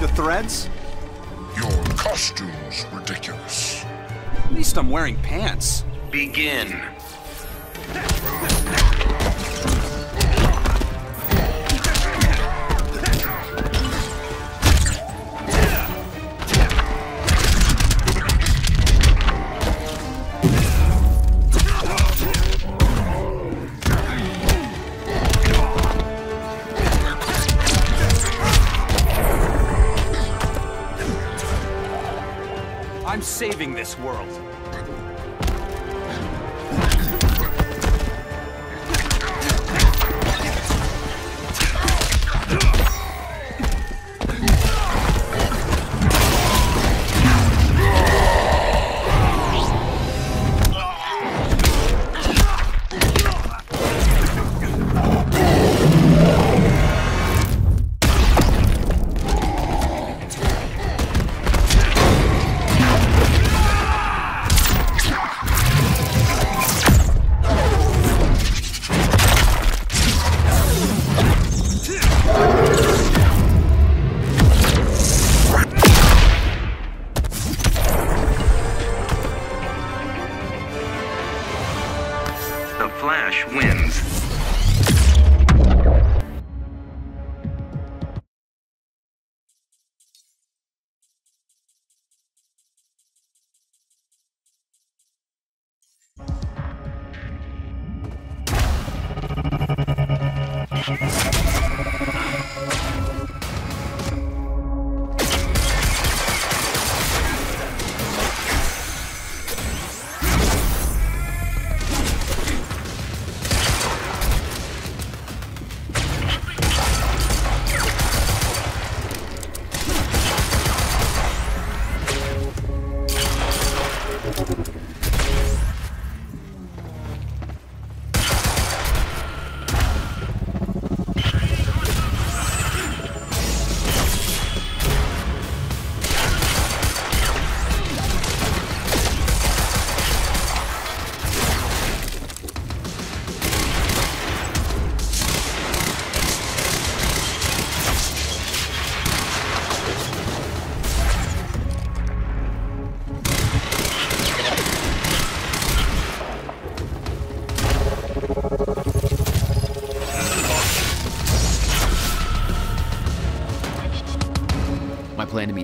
the threads? Your costume's ridiculous. At least I'm wearing pants. Begin. This world.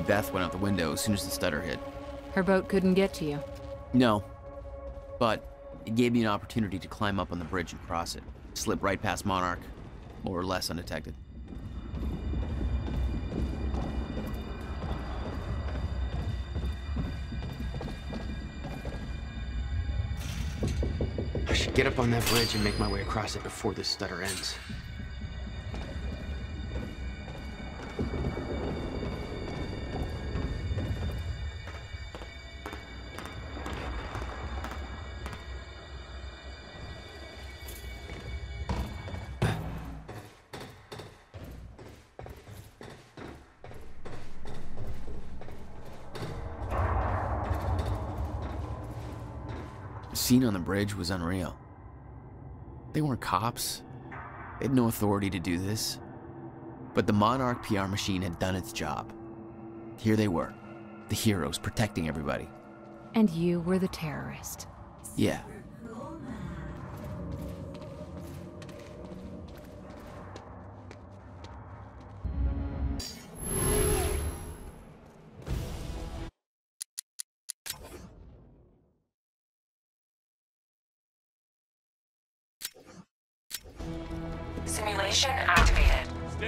Beth went out the window as soon as the stutter hit. Her boat couldn't get to you. No. But it gave me an opportunity to climb up on the bridge and cross it. Slip right past Monarch, more or less undetected. I should get up on that bridge and make my way across it before this stutter ends. Scene on the bridge was unreal. They weren't cops. They had no authority to do this. But the Monarch PR machine had done its job. Here they were, the heroes protecting everybody. And you were the terrorist. Yeah.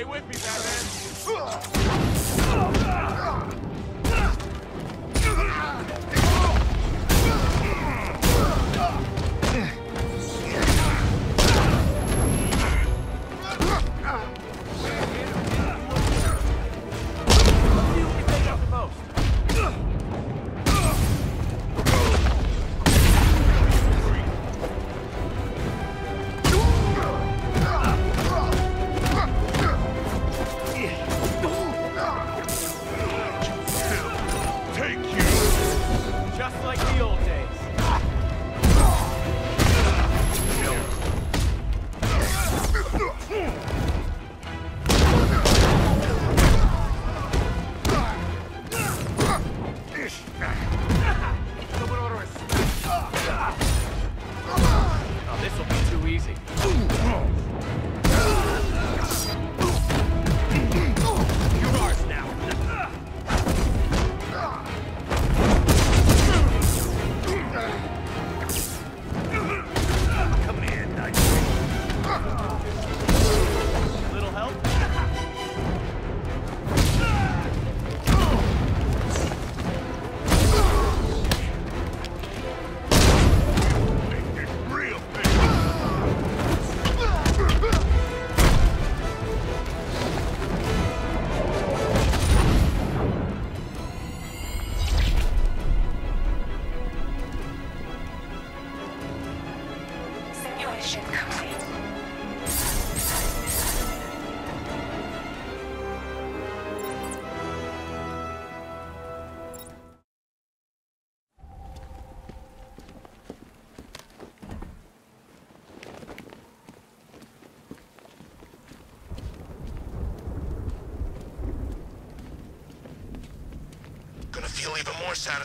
With me, Batman.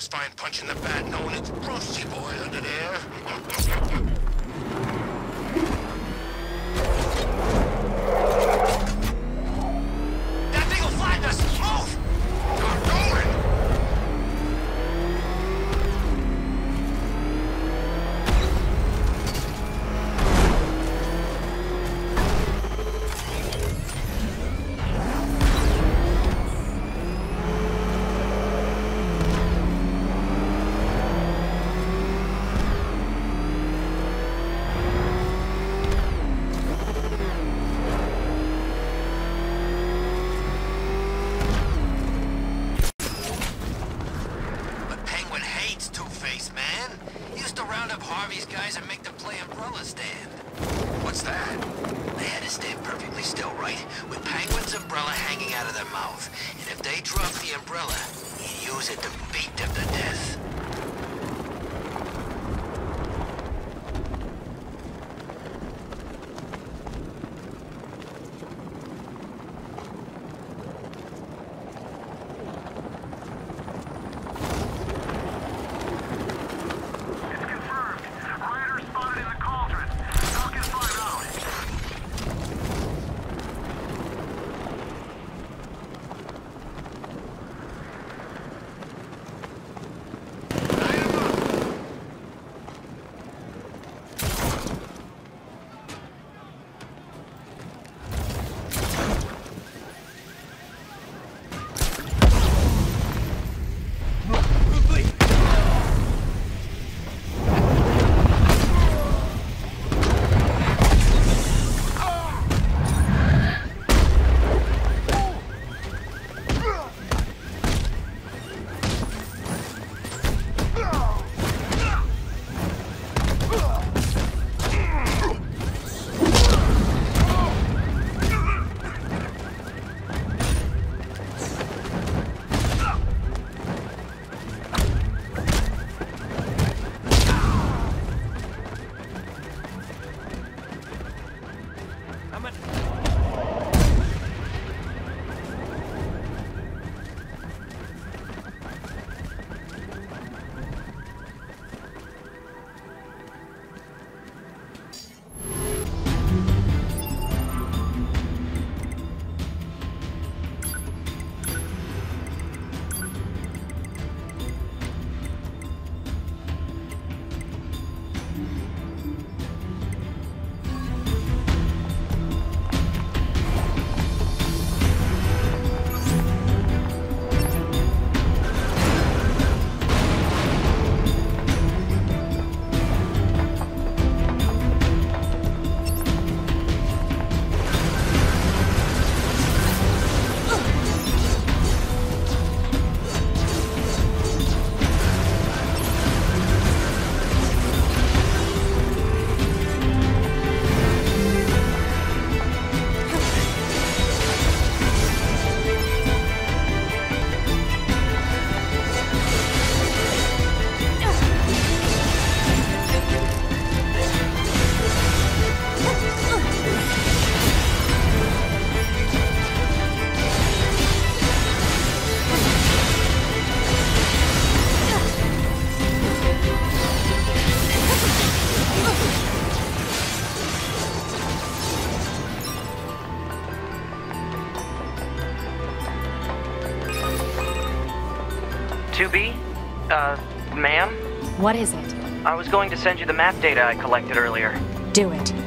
Just fine punching the bat known as prostitution. 2B? Uh, ma'am? What is it? I was going to send you the map data I collected earlier. Do it.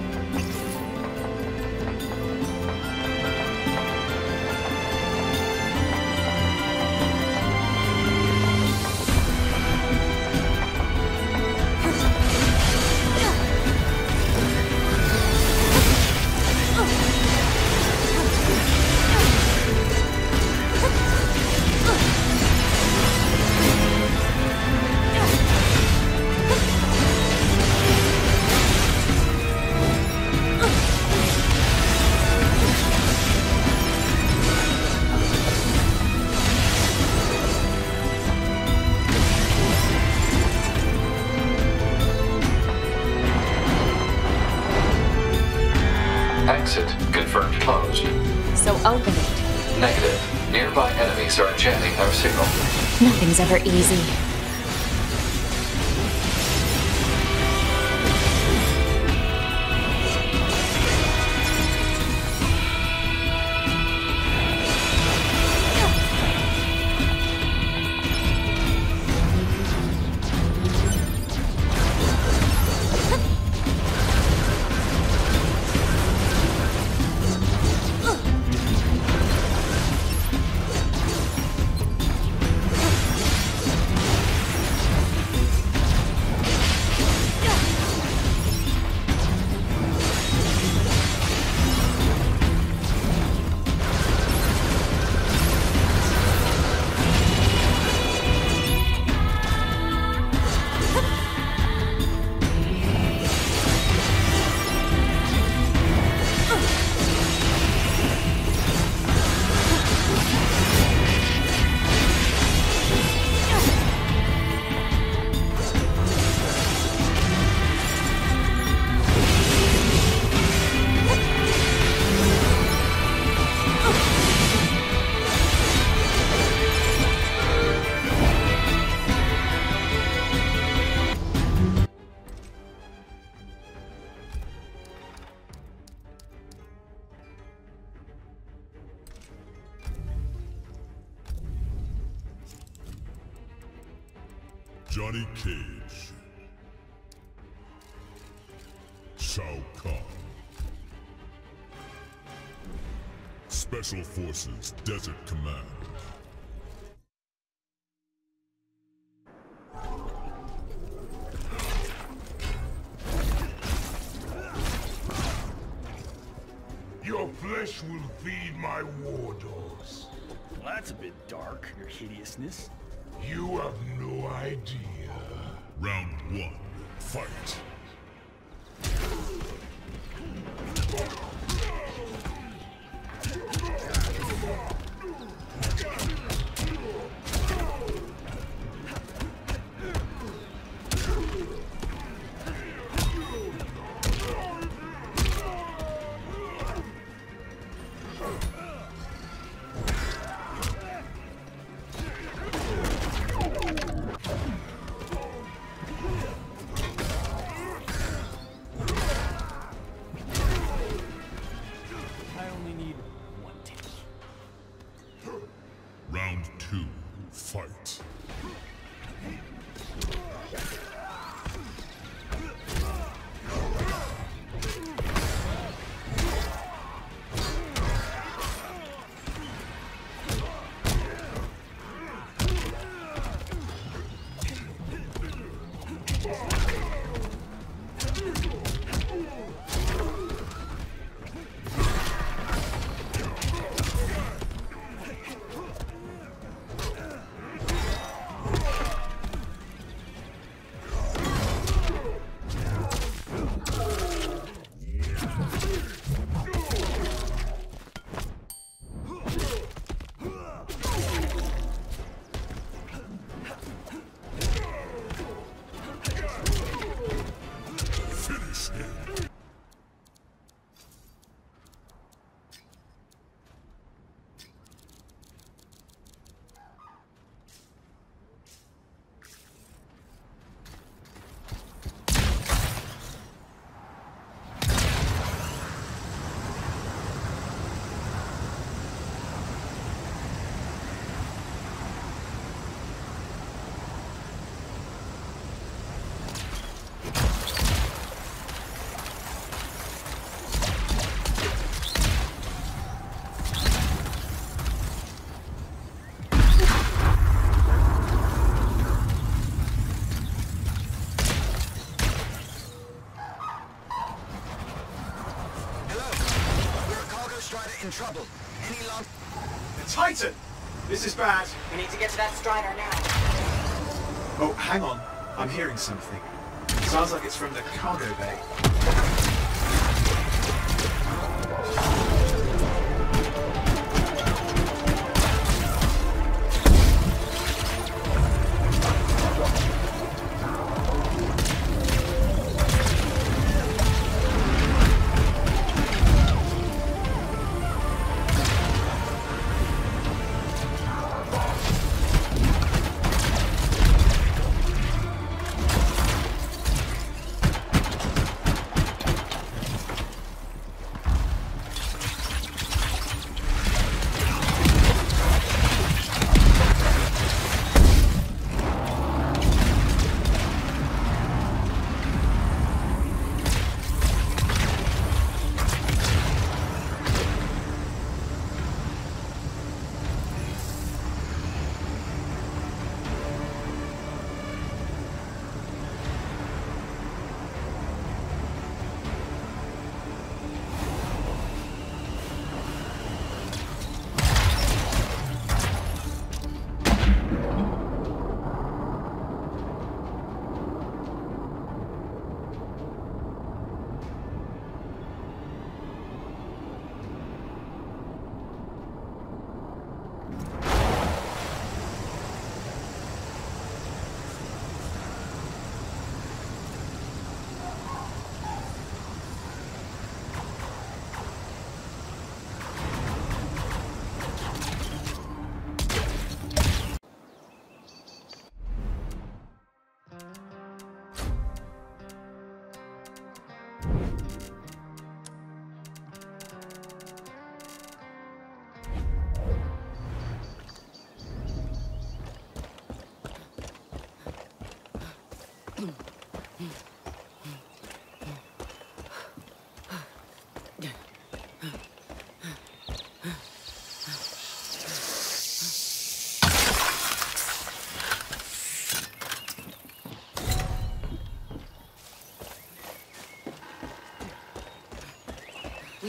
Easy. Forces Desert Command. Your flesh will feed my war dogs. Well, that's a bit dark, your hideousness. You have no idea. Round one, fight. Trouble. Any long... Titan! This is bad. We need to get to that strider now. Oh, hang on. I'm hearing something. Sounds like it's from the cargo bay.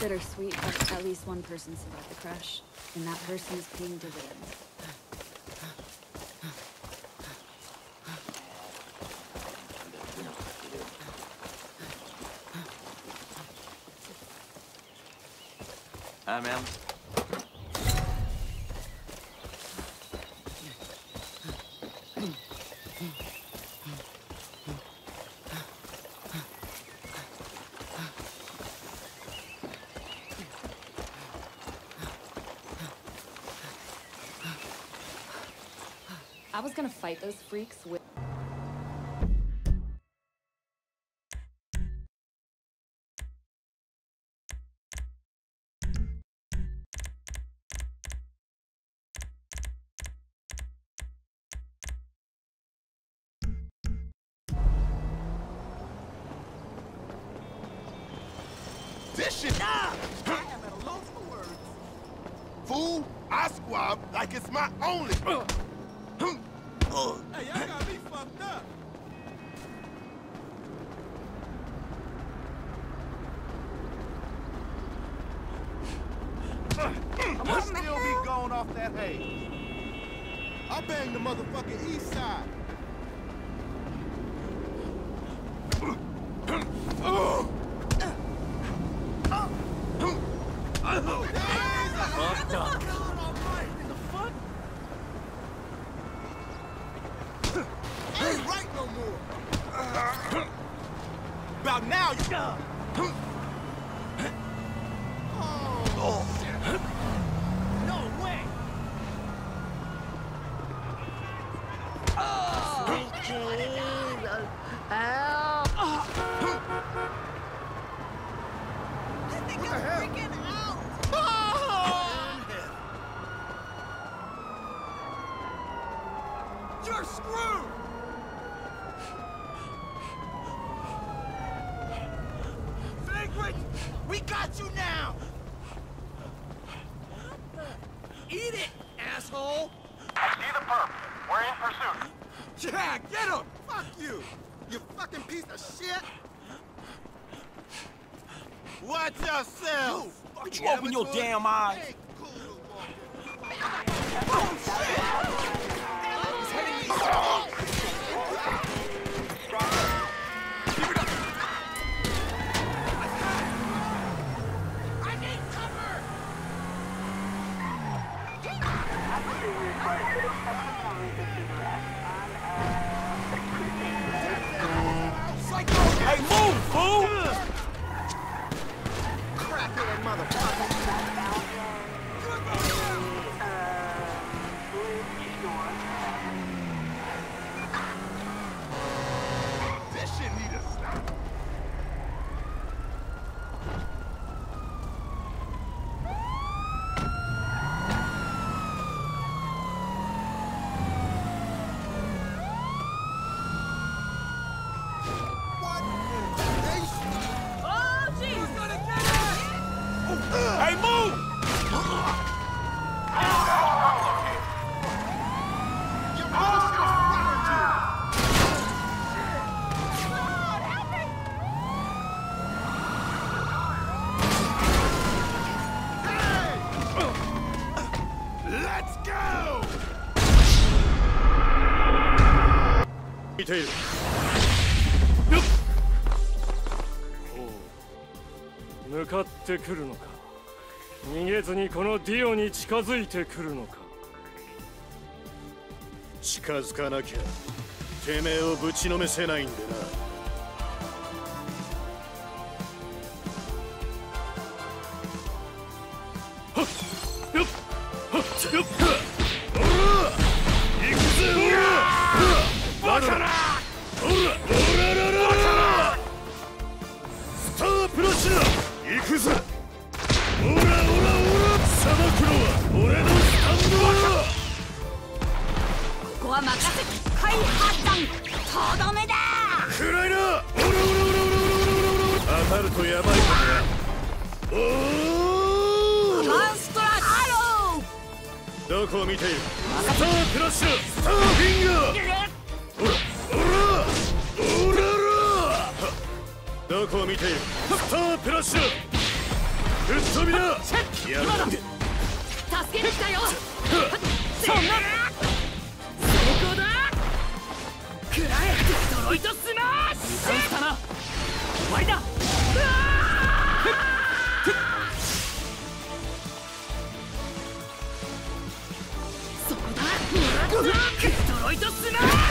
Bittersweet, but at least one person survived the crash, and that person is paying dividends. Hi, ma'am. gonna fight those freaks with. てくるのか？逃げずにこのディオに近づいてくるのか？近づかなきゃてめえをぶちのめせないんでな。開発弾とどめだ。そんなスイトスマッシュ終わりだそこだ！ロイトスマッシュ！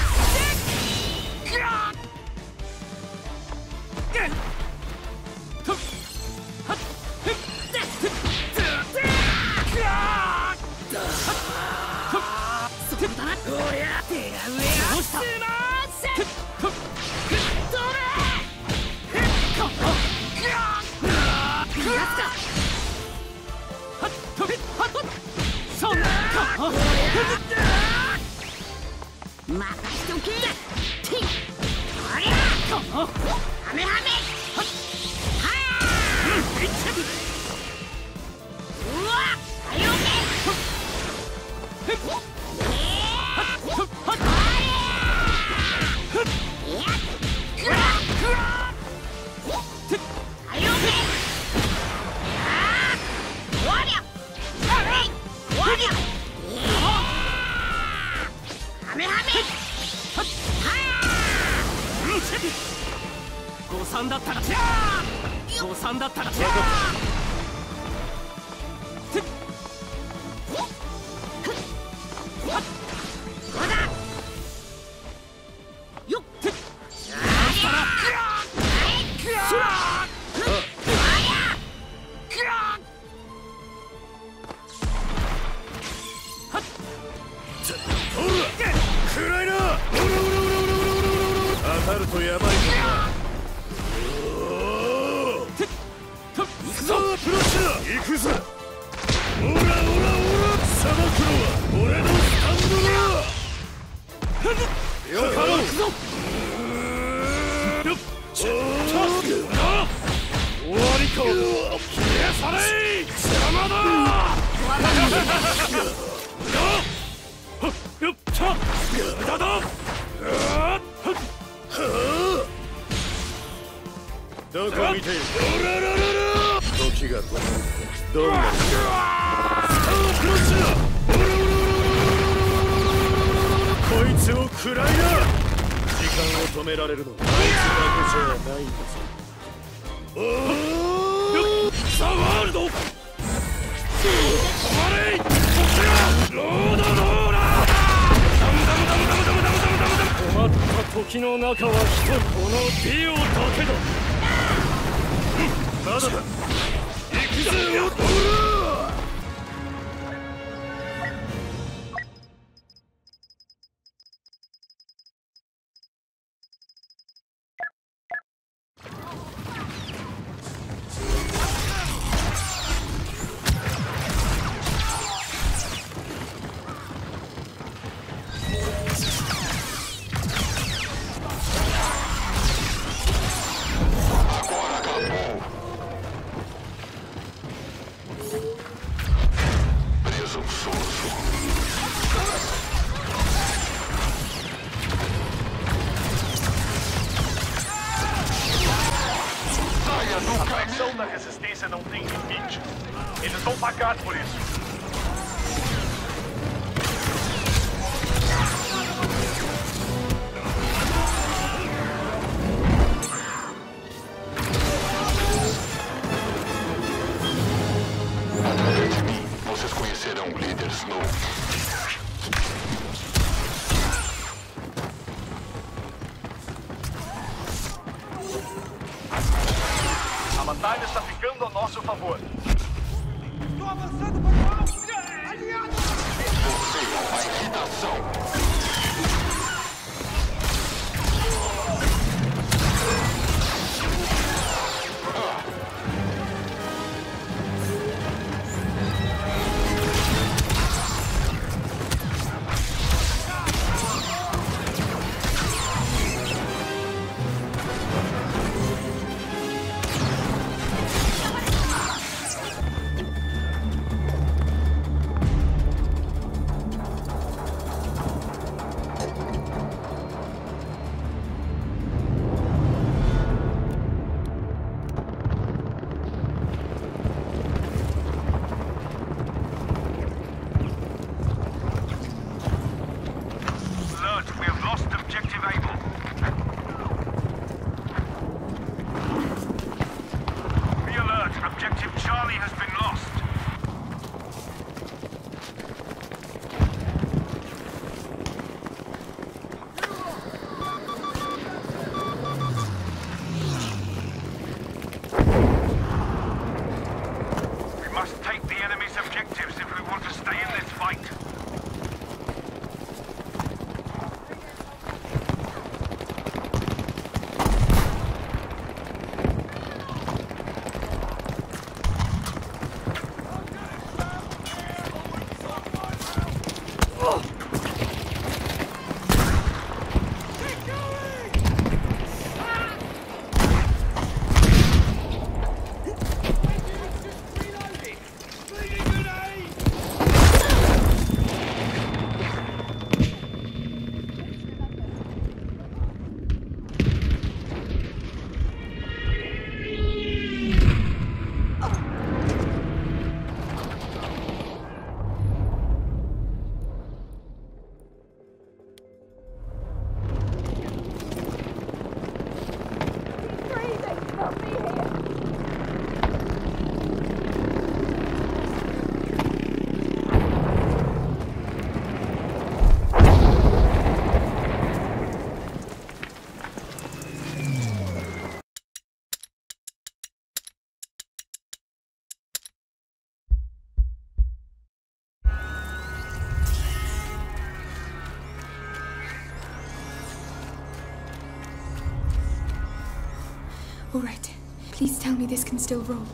Please tell me this can still roll.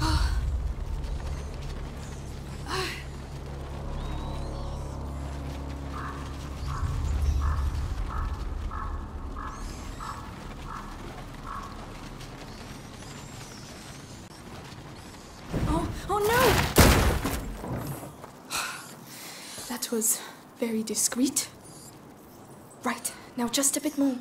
Oh, oh, was very discreet. Right, now just a bit more.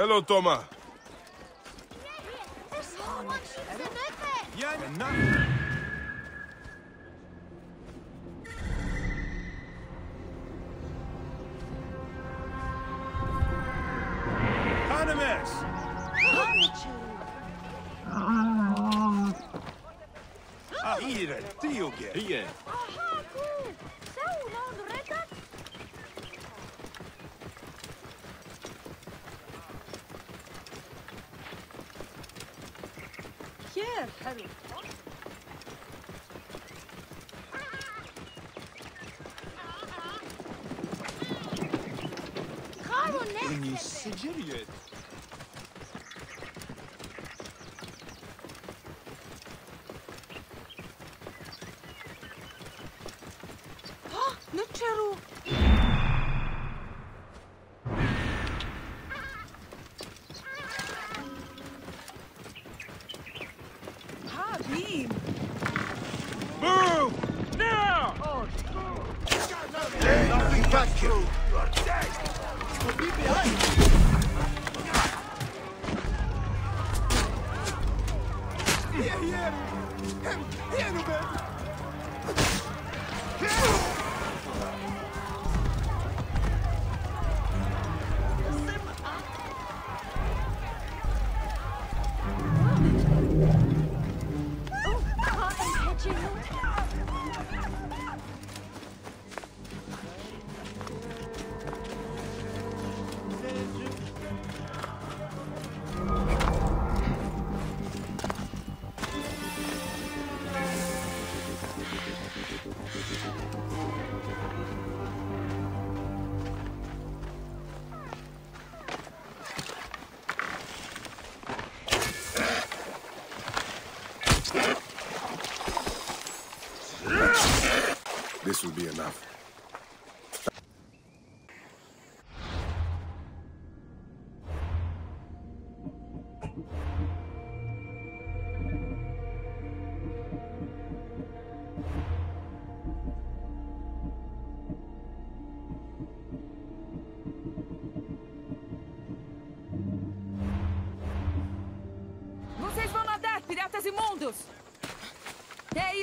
Hello, Toma. Animes! Ah, hier, Tio Hier. Here, Harry. In je Sigiriet. Ah,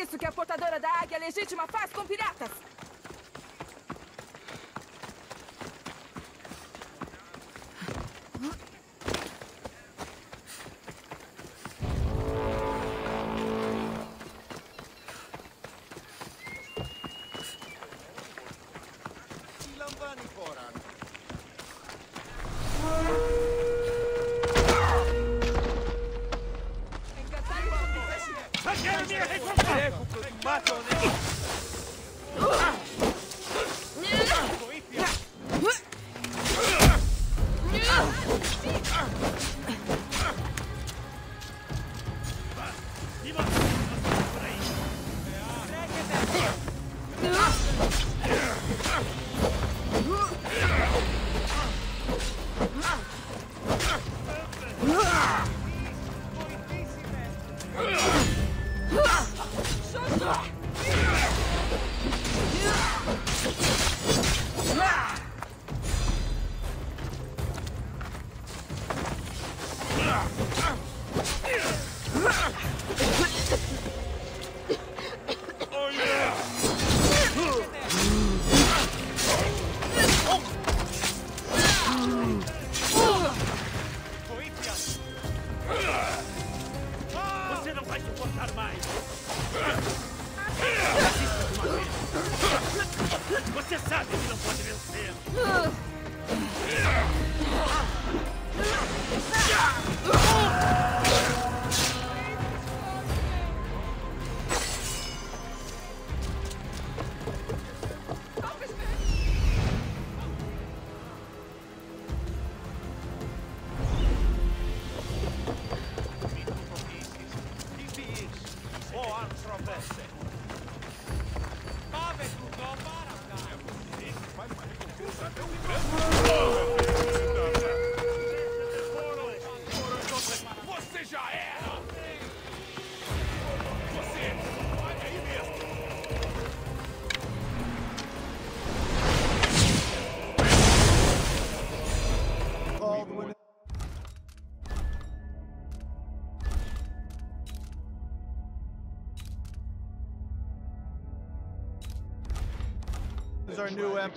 isso que a portadora da águia é legítima faz?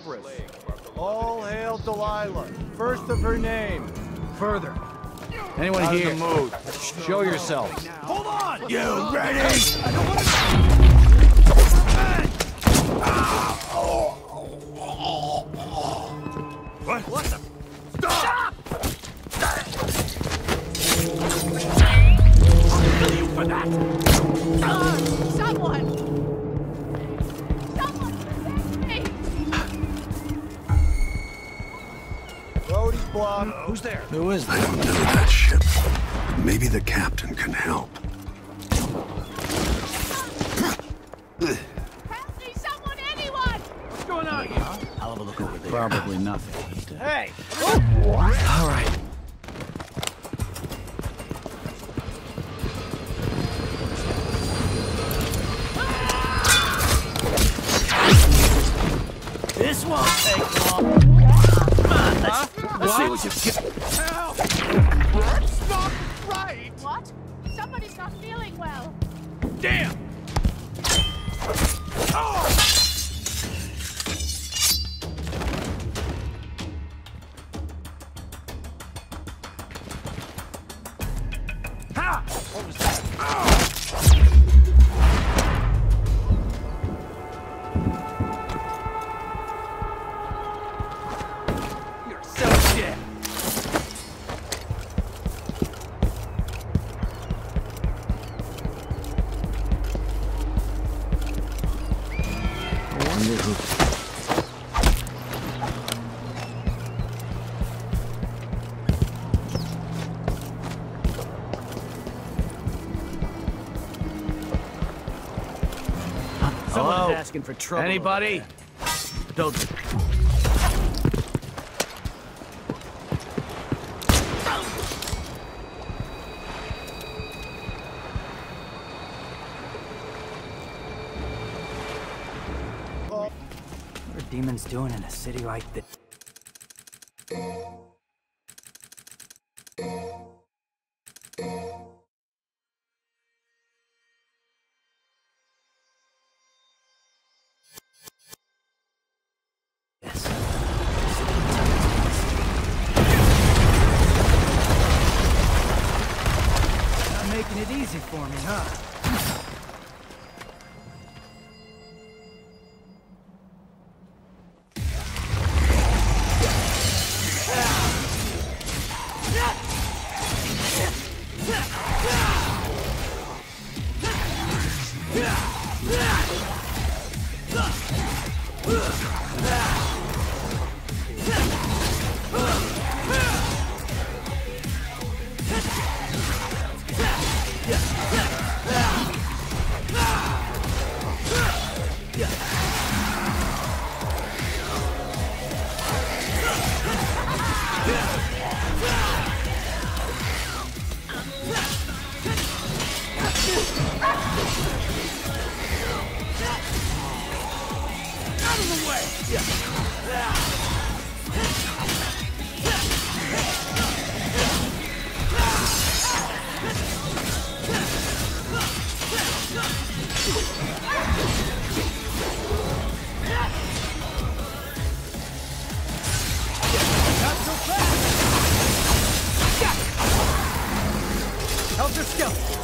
Empress. All hail Delilah, first of her name. Further. Anyone Out here? Show yourselves. Hold on! You ready? asking for trouble. Anybody? Don't. What are demons doing in a city like this? Of the way!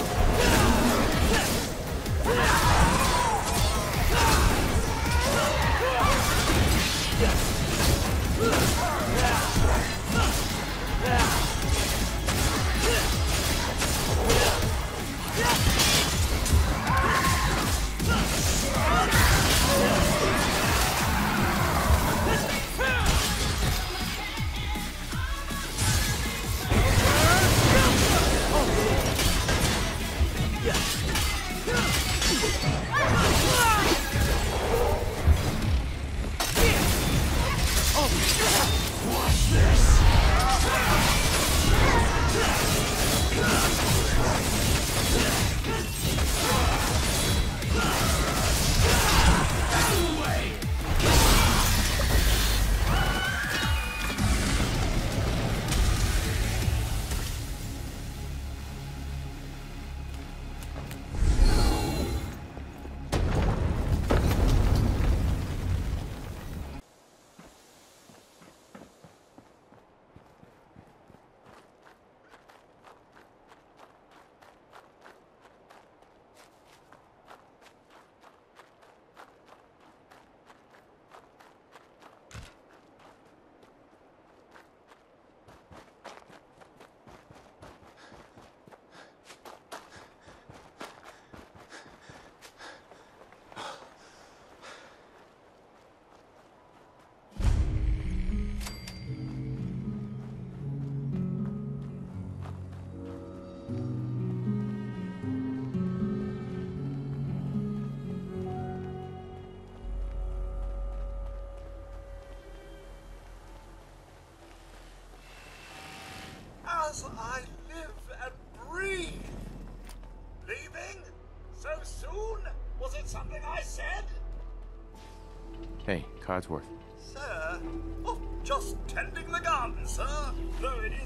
Codsworth. Sir? Oh, just tending the garden, sir. Though it is.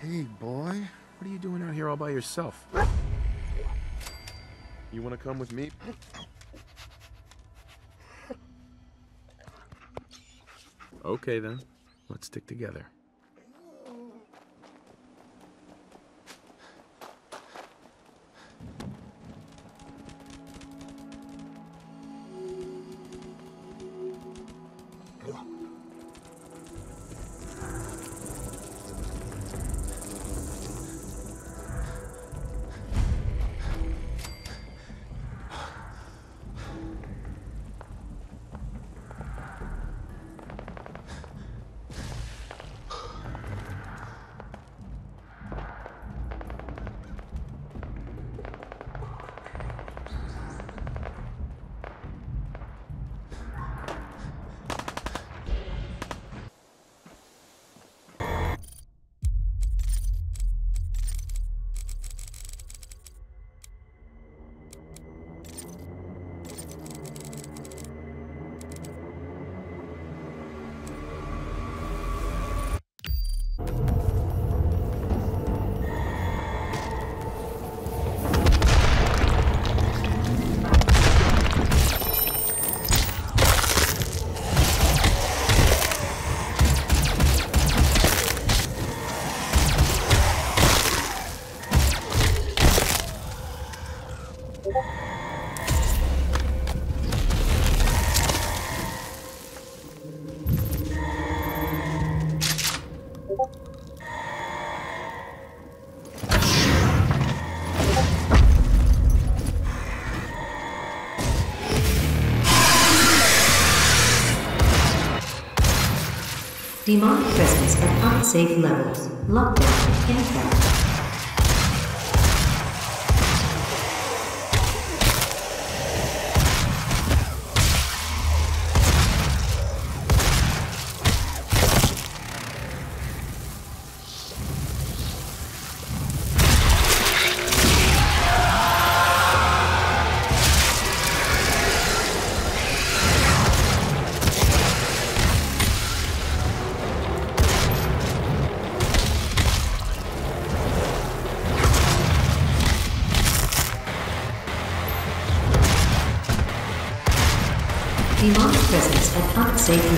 Hey, boy. What are you doing out here all by yourself? You want to come with me? Okay, then. Let's stick together. Demonic presence at unsafe levels. Lockdown in effect. At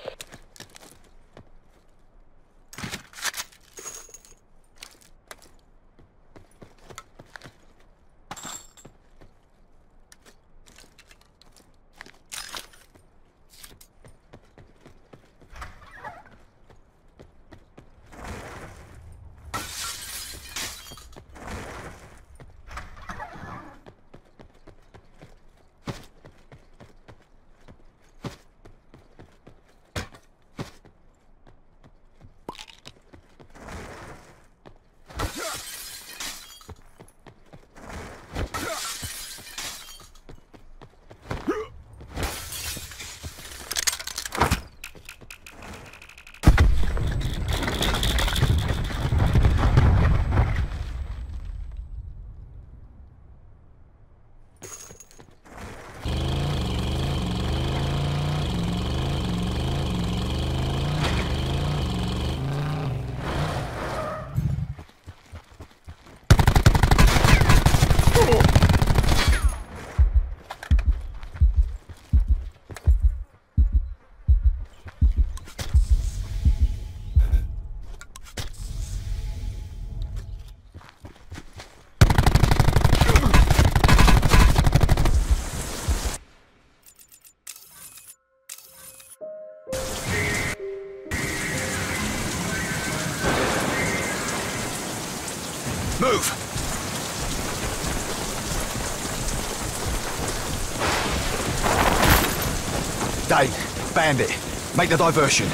Bandit, make the diversion.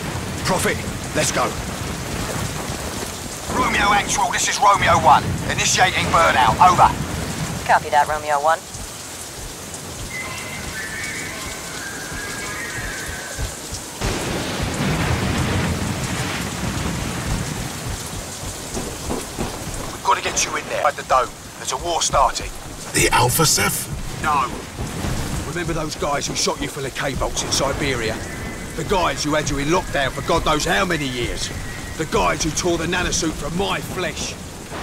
Prophet, let's go. Romeo Actual, this is Romeo 1. Initiating burnout. Over. Copy that, Romeo 1. We've got to get you in there. At the dome. There's a war starting. The Alpha Ceph? No. Remember those guys who shot you full of K-bolts in Siberia? The guys who had you in lockdown for God knows how many years? The guys who tore the nanosuit from my flesh?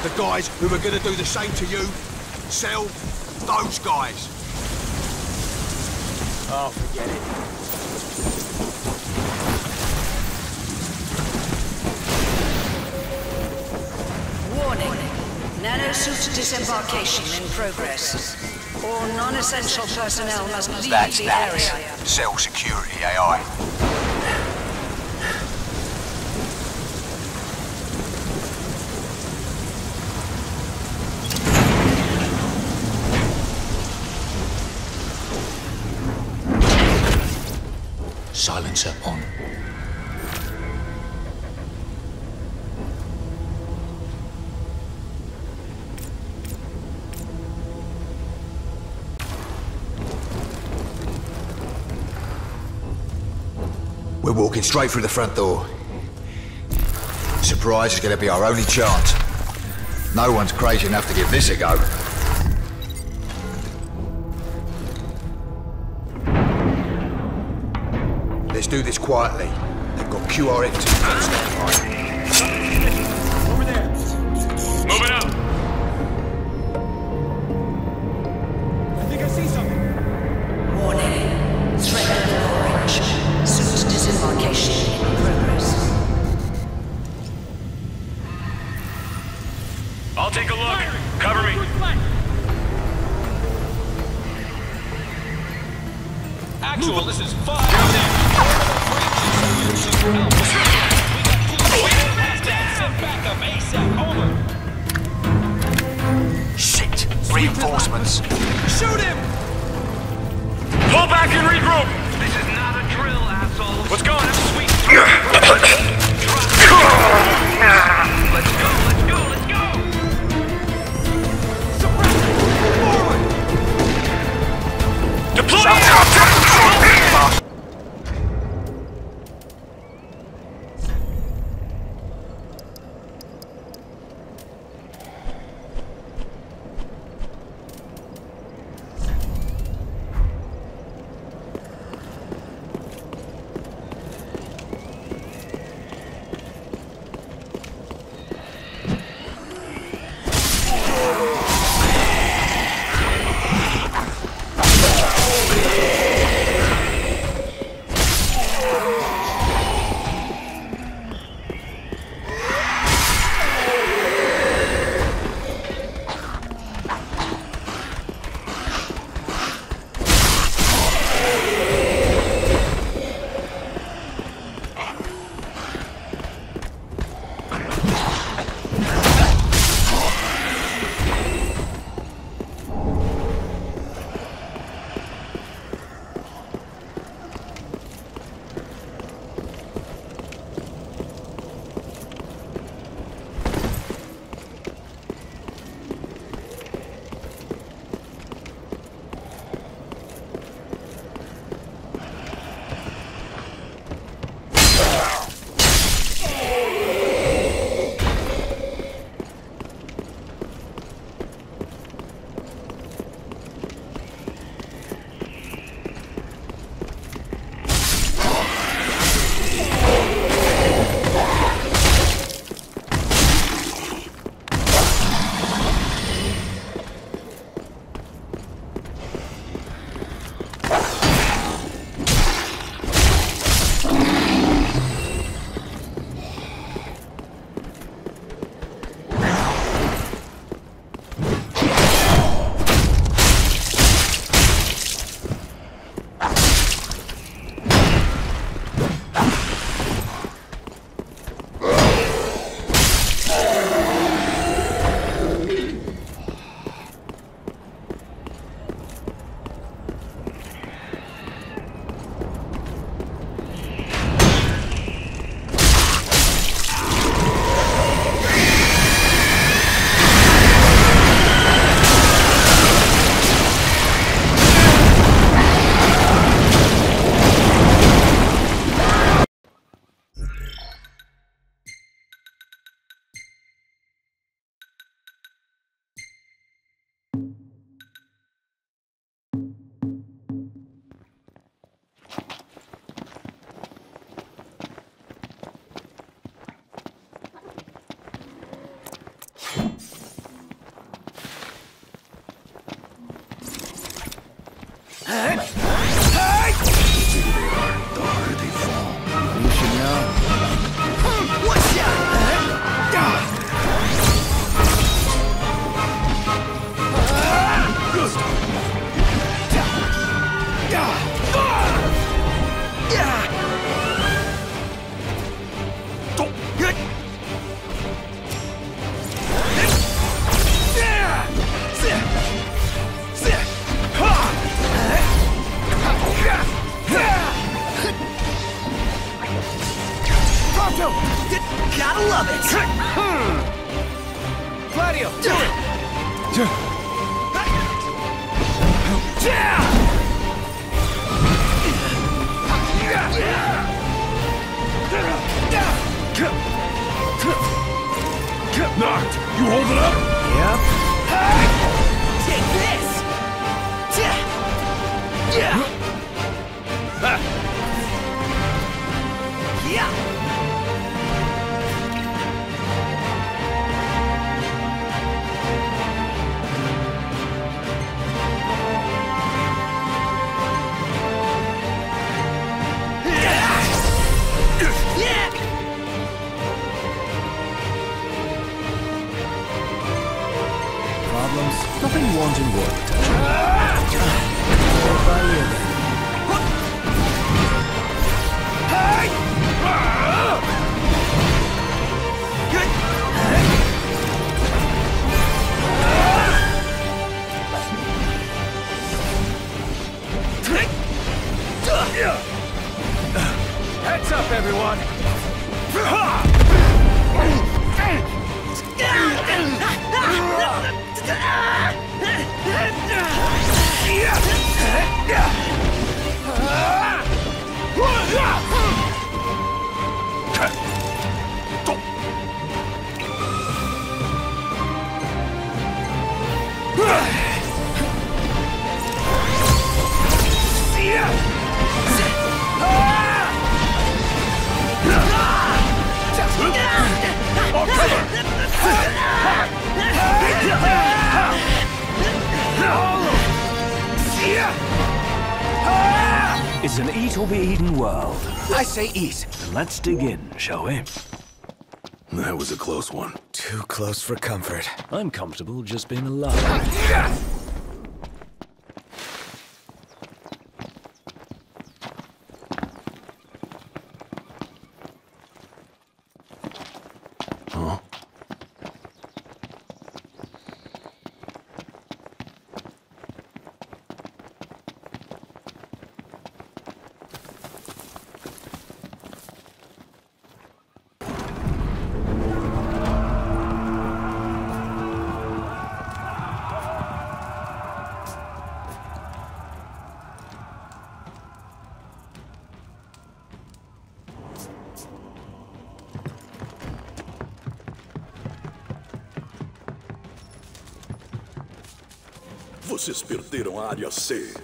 The guys who were gonna do the same to you? CELL those guys. Oh, forget it. Warning. Nanosuit disembarkation in progress. All non-essential personnel must leave That's the that. area. Cell security AI. Straight through the front door. Surprise is gonna be our only chance. No one's crazy enough to give this a go. Let's do this quietly. They've got QRX It's an eat or be eaten world. I say eat. Then let's dig in, shall we? That was a close one. Too close for comfort. I'm comfortable just being alive. Perderam a área C.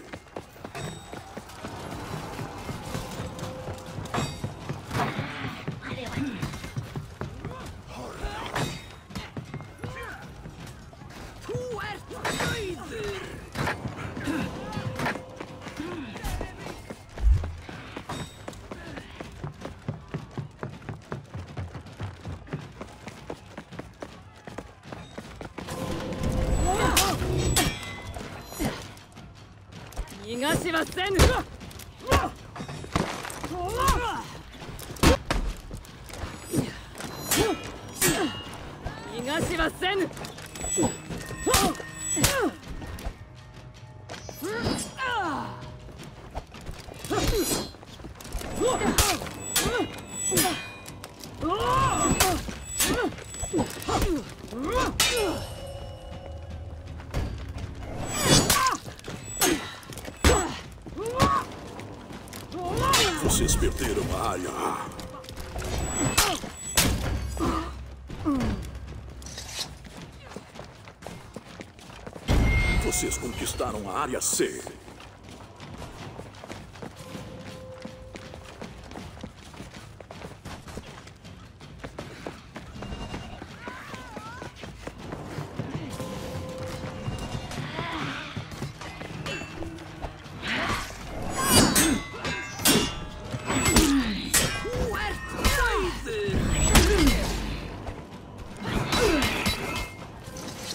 conquistaram a área C.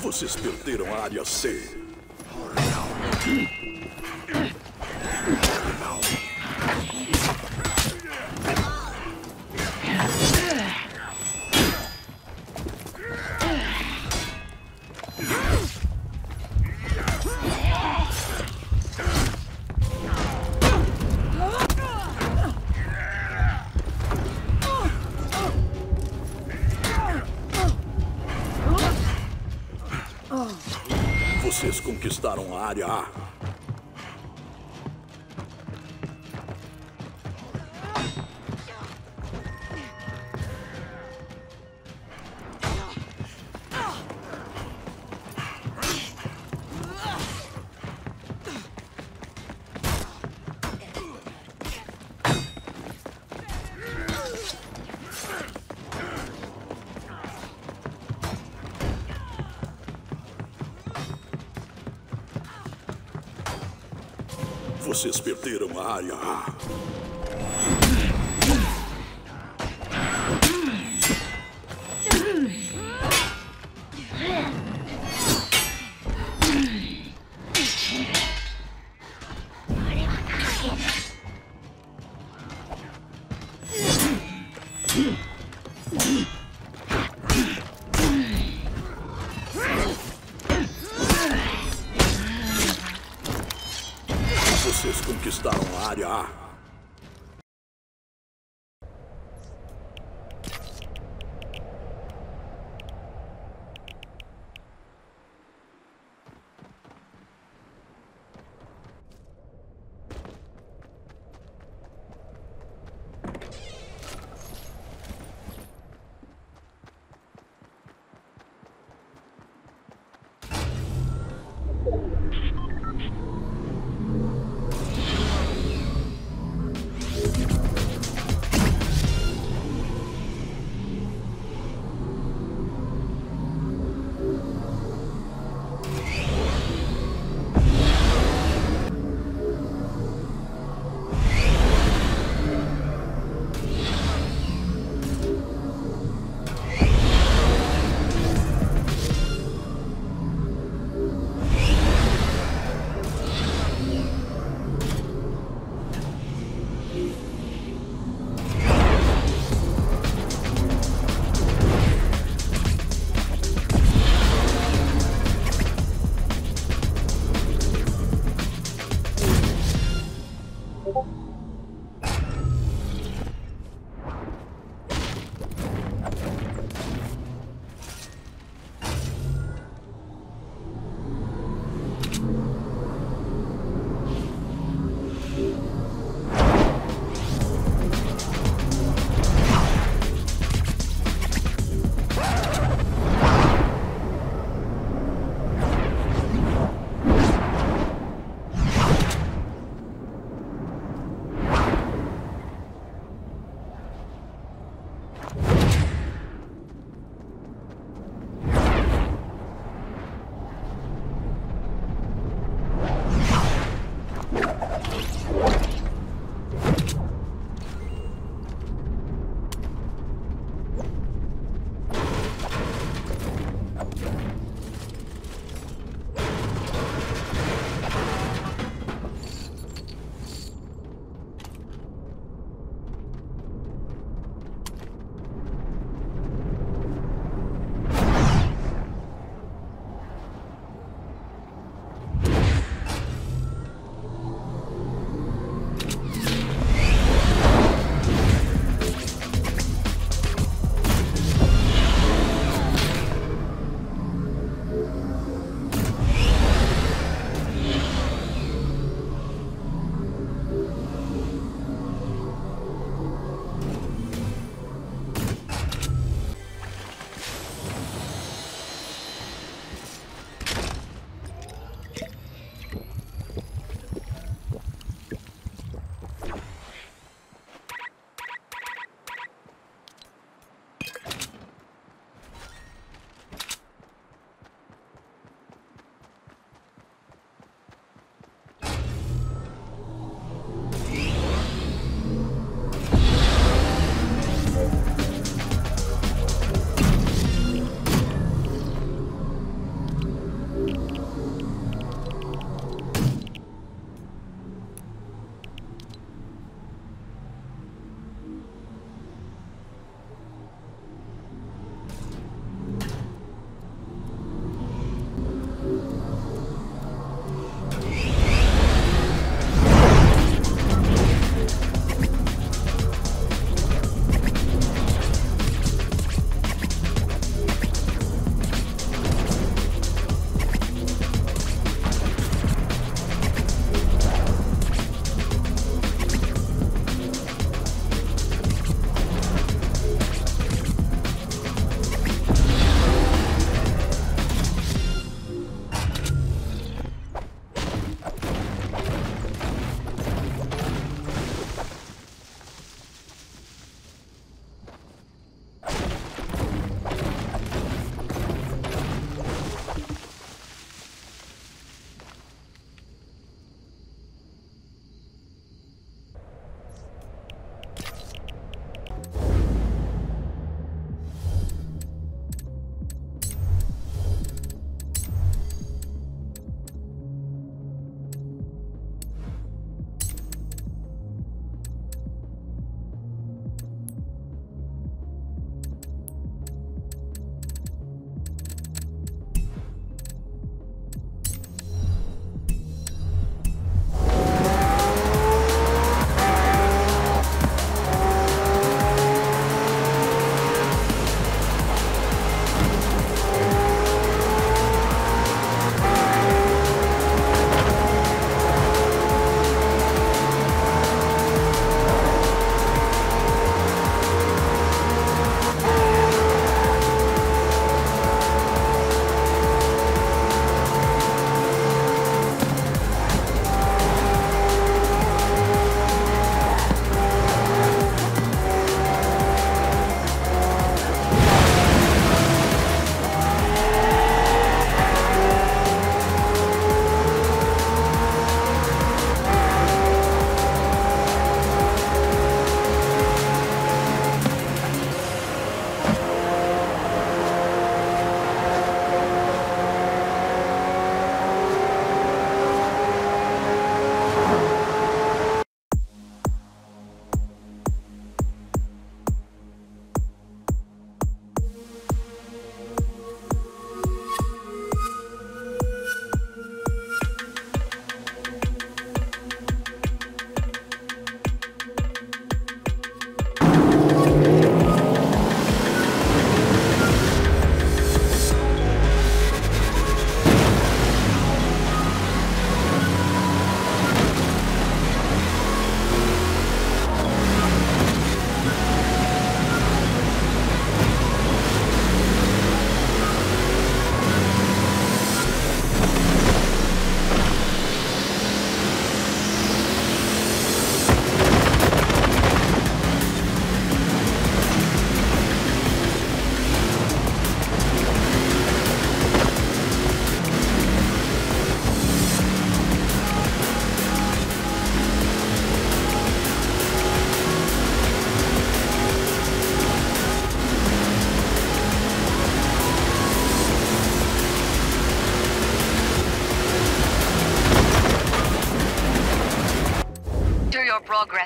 Vocês perderam a área C. Vocês perderam a área A.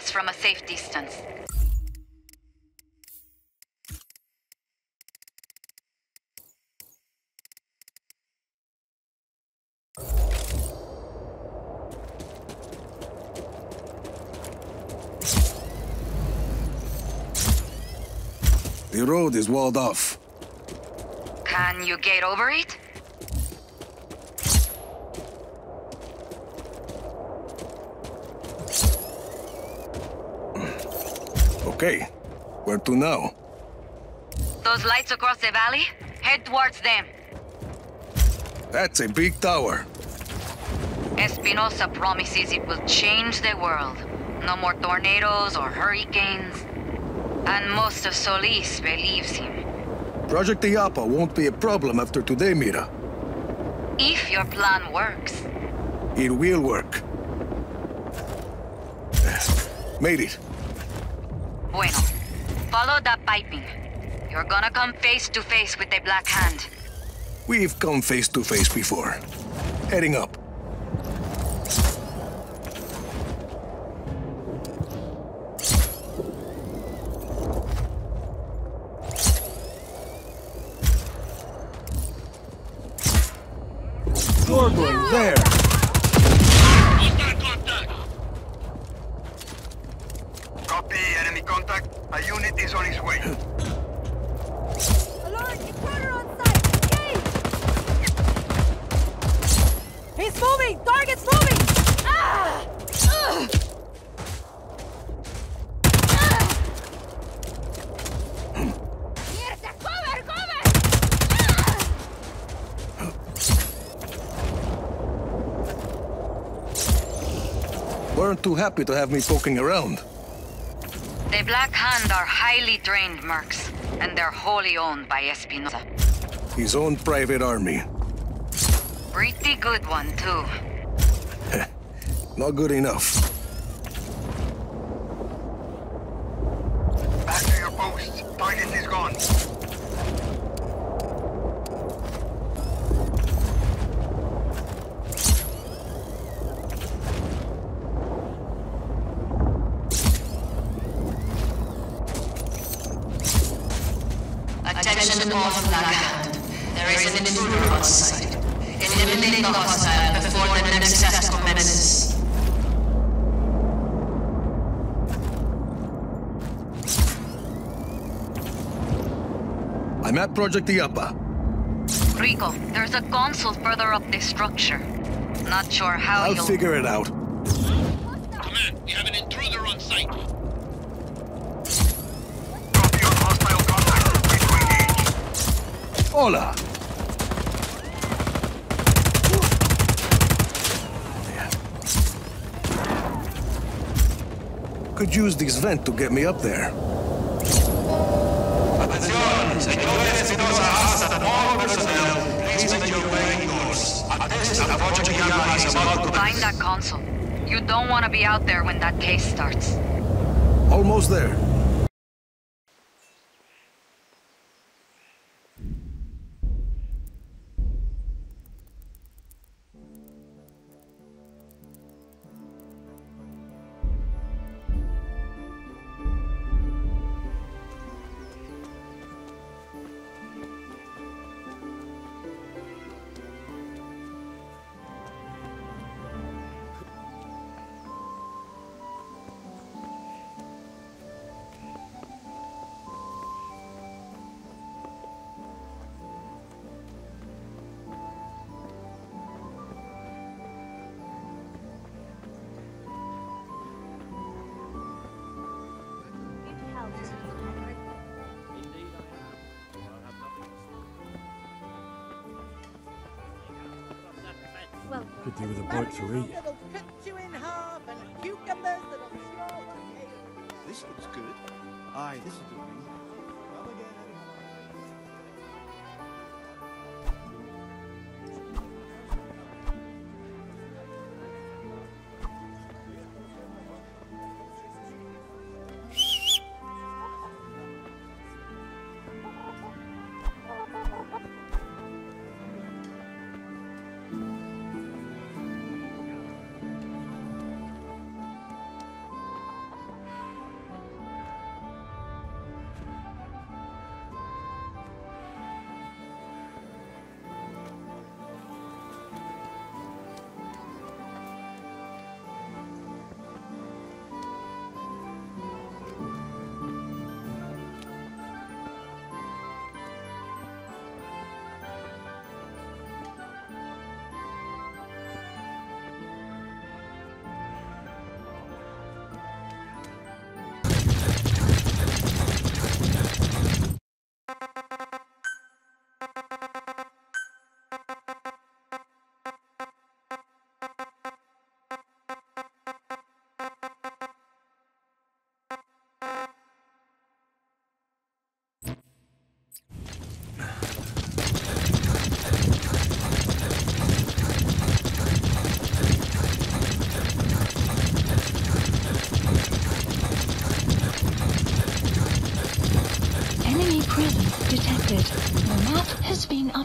from a safe distance. The road is walled off. Can you get over it? Okay. Where to now? Those lights across the valley? Head towards them. That's a big tower. Espinosa promises it will change the world. No more tornadoes or hurricanes. And most of Solis believes him. Project Illapa won't be a problem after today, Mira. If your plan works. It will work. Made it. Bueno. Follow that piping. You're gonna come face to face with the Black Hand. We've come face to face before. Heading up. You're there. Copy, enemy contact. A unit is on its way. Alert! Intruder on site! Engage! He's moving! Target's moving! Ah! Ugh! Mierda! Cover! Cover! Weren't too happy to have me poking around. The Black Hand are highly trained mercs, and they're wholly owned by Espinosa. His own private army. Pretty good one, too. Not good enough. Of Black There is an intruder on site. Eliminate the hostile before the next test commences. I'm at Project Illapa. Rico, there's a console further up this structure. Not sure how I'll you'll... figure it out. Command, we have an intruder on site. Hola! Could use this vent to get me up there. Atención, señores Espinosa hasta all personnel, please make your way indoors. At this, Yama is about to Find that console. You don't want to be out there when that case starts. Almost there.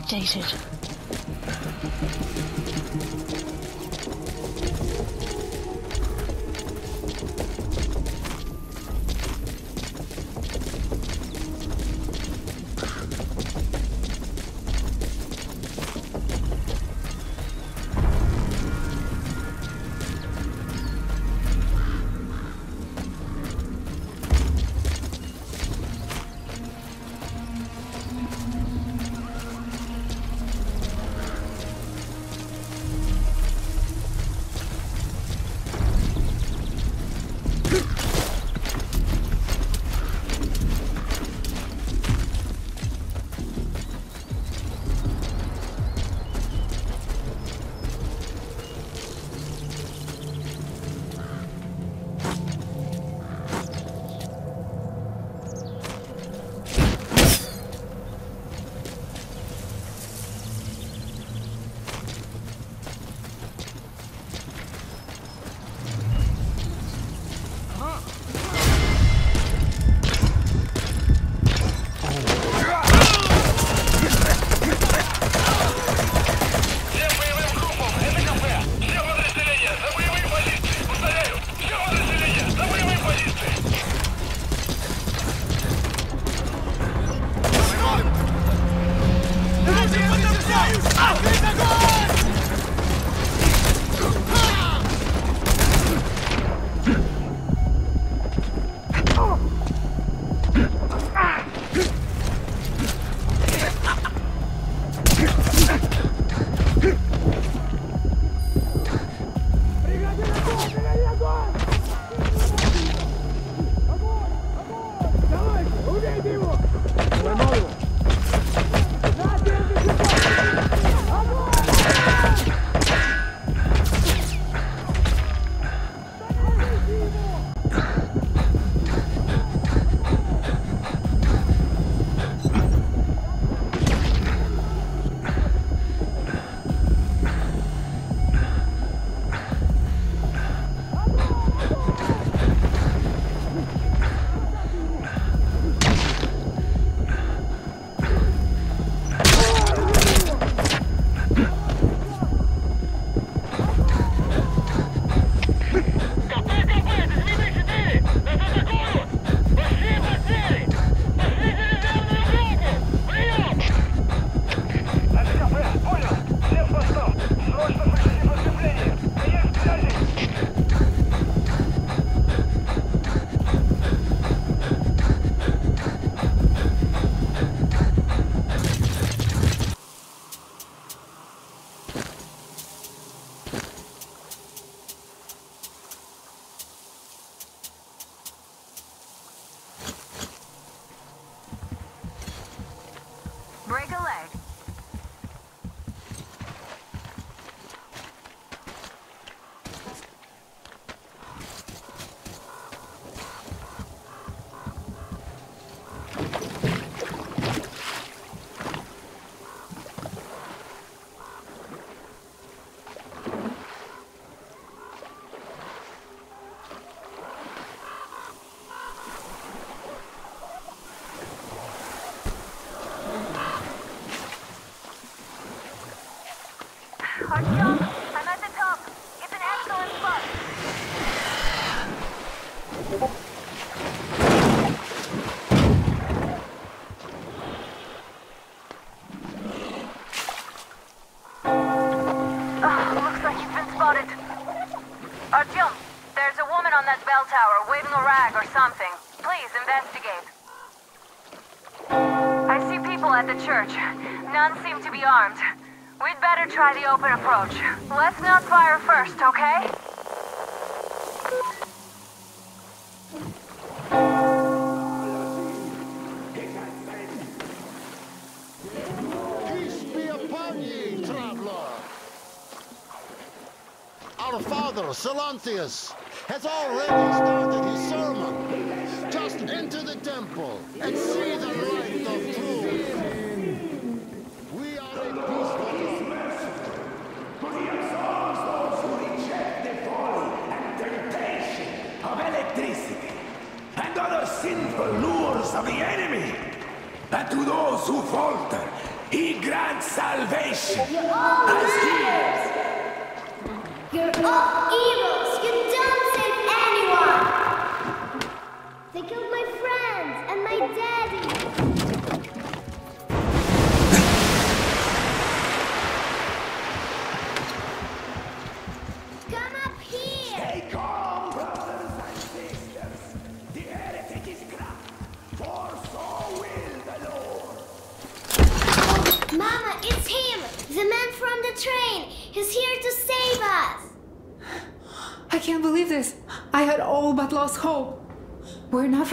Updated.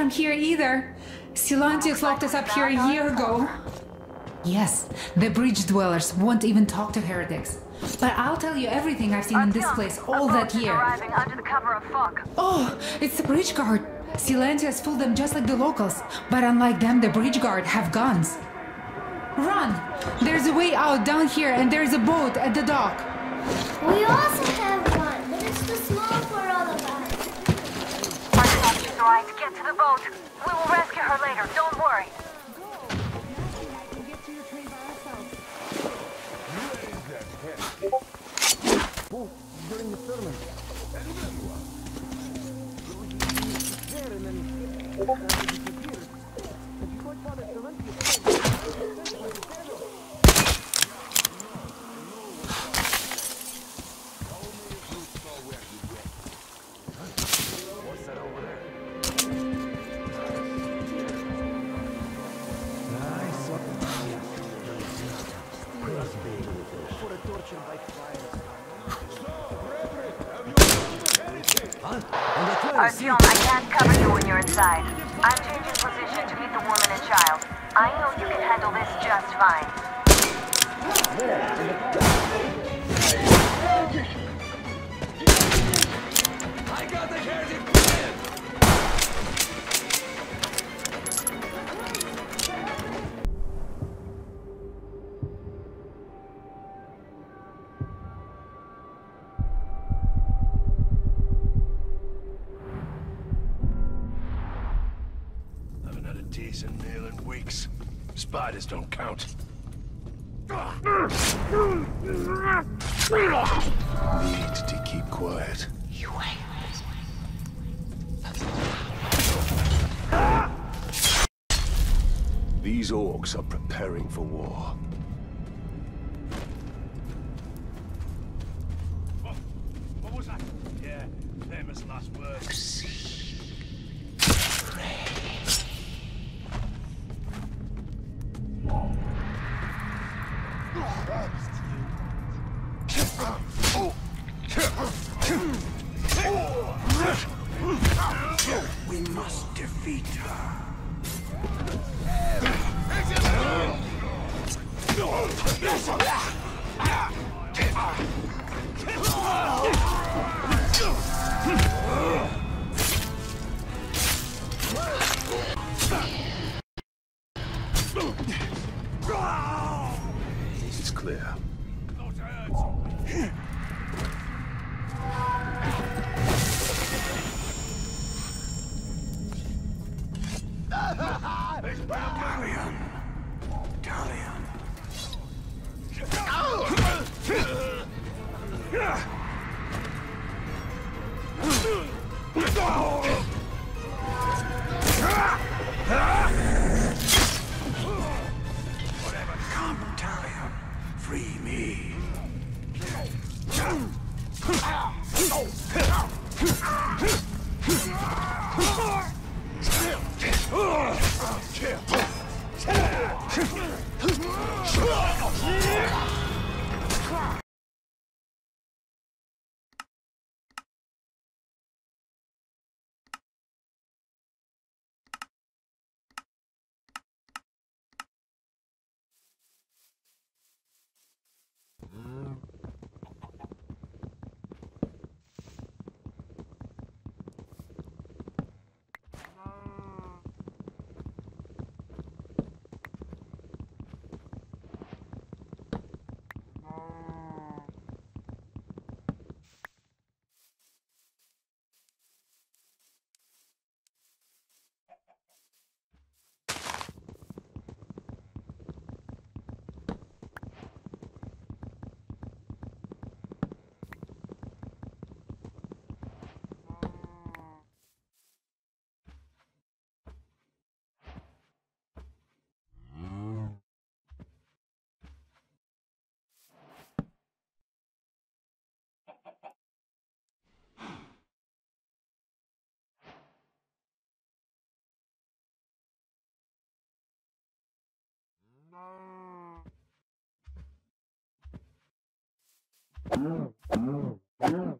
From here either. Silantius locked us up here a year ago. Yes, the bridge dwellers won't even talk to heretics. But I'll tell you everything I've seen in this place all that year. Arriving under the cover of fog. Oh, it's the bridge guard. Silantius fooled them just like the locals. But unlike them, the bridge guard have guns. Run! There's a way out down here and there's a boat at the dock. We also have one, but it's too small for all of us. Boat. We will rescue her later. Don't worry. Artyom, I can't cover you when you're inside. I'm changing position to meet the woman and child. I know you can handle this just fine. I got the heretic Spiders don't count. Need to keep quiet. You These orcs are preparing for war. No, no, no.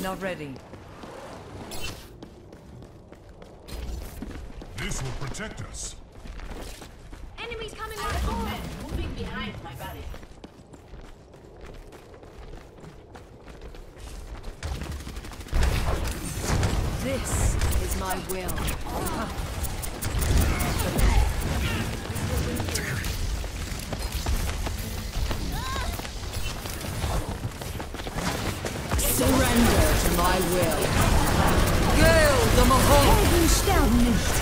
Not ready. This will protect us. I recommend moving behind my barrier. This is my will. Surrender Mahal!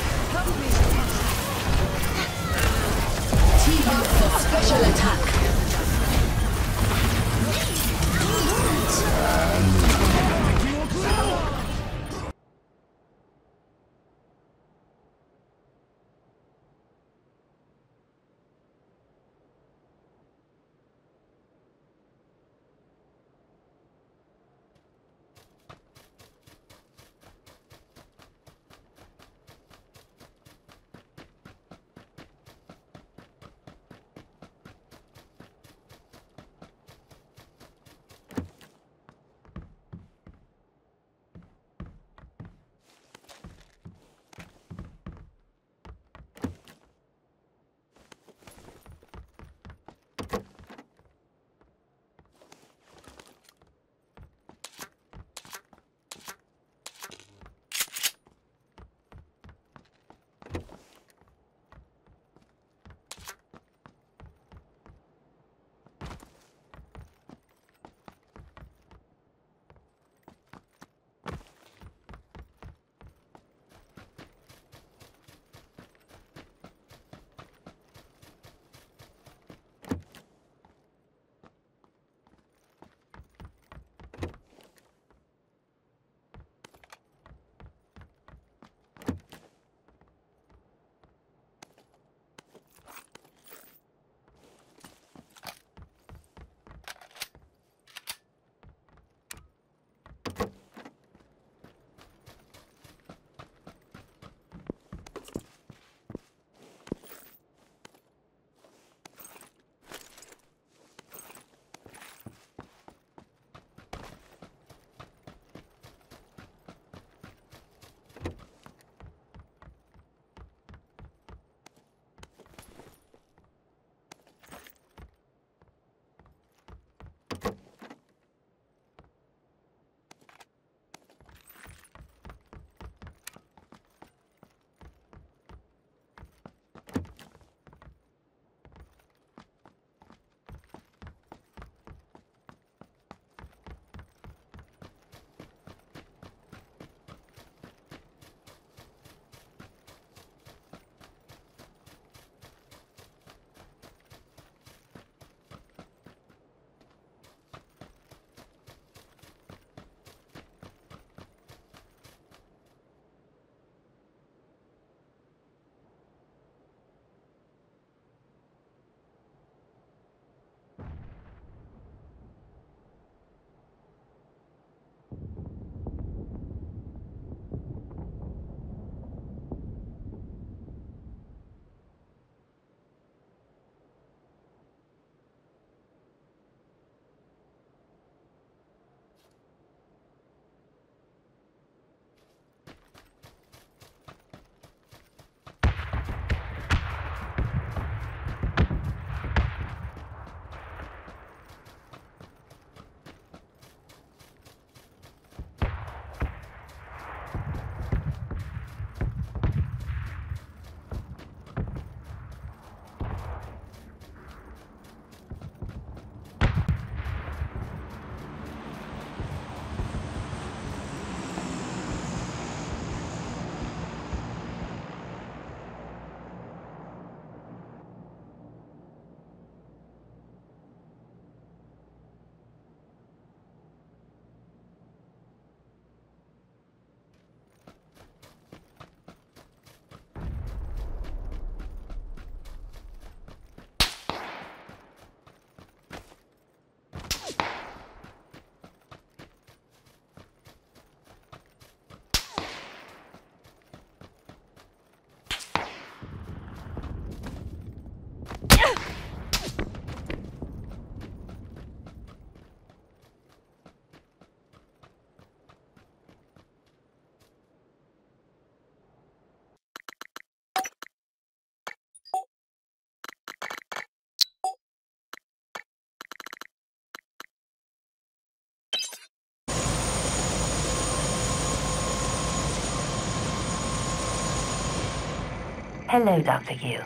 Hello, Dr. Yu.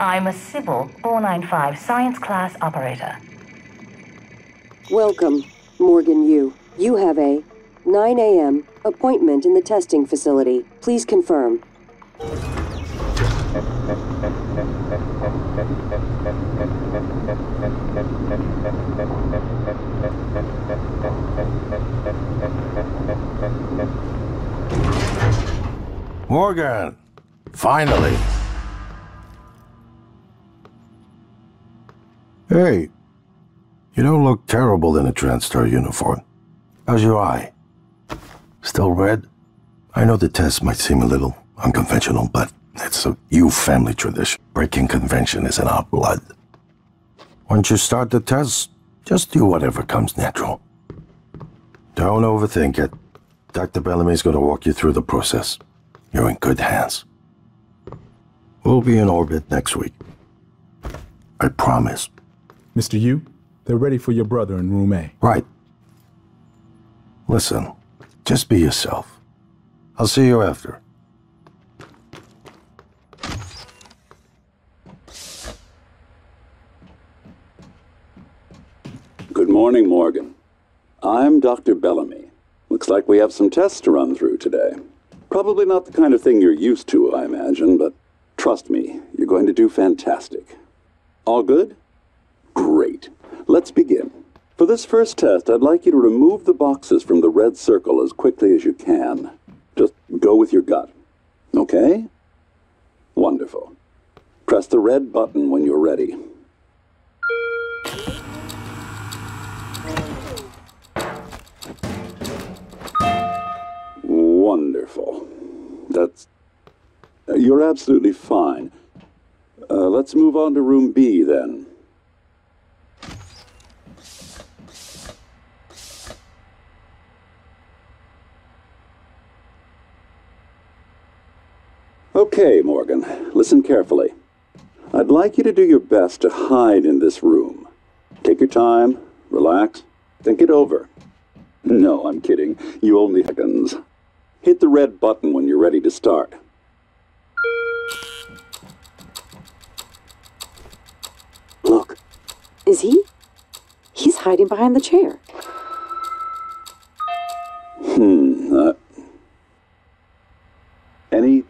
I'm a Sybil 495 science class operator. Welcome, Morgan Yu. You have a 9 a.m. appointment in the testing facility. Please confirm. Morgan! Finally! Hey, you don't look terrible in a TranStar uniform. How's your eye? Still red? I know the test might seem a little unconventional, but it's a Yu family tradition. Breaking convention is in our blood. Once you start the test, just do whatever comes natural. Don't overthink it. Dr. Bellamy's gonna walk you through the process. You're in good hands. We'll be in orbit next week. I promise. Mr. Yu, they're ready for your brother in room A. Right. Listen, just be yourself. I'll see you after. Good morning, Morgan. I'm Dr. Bellamy. Looks like we have some tests to run through today. Probably not the kind of thing you're used to, I imagine, but trust me, you're going to do fantastic. All good? Great. Let's begin. For this first test, I'd like you to remove the boxes from the red circle as quickly as you can. Just go with your gut. Okay? Wonderful. Press the red button when you're ready. Wonderful. That's. You're absolutely fine. Uh, let's move on to room B then. Okay, Morgan, listen carefully. I'd like you to do your best to hide in this room. Take your time, relax, think it over. No, I'm kidding. You only seconds. Hit the red button when you're ready to start. Look. Is he? He's hiding behind the chair. Hmm. Uh, any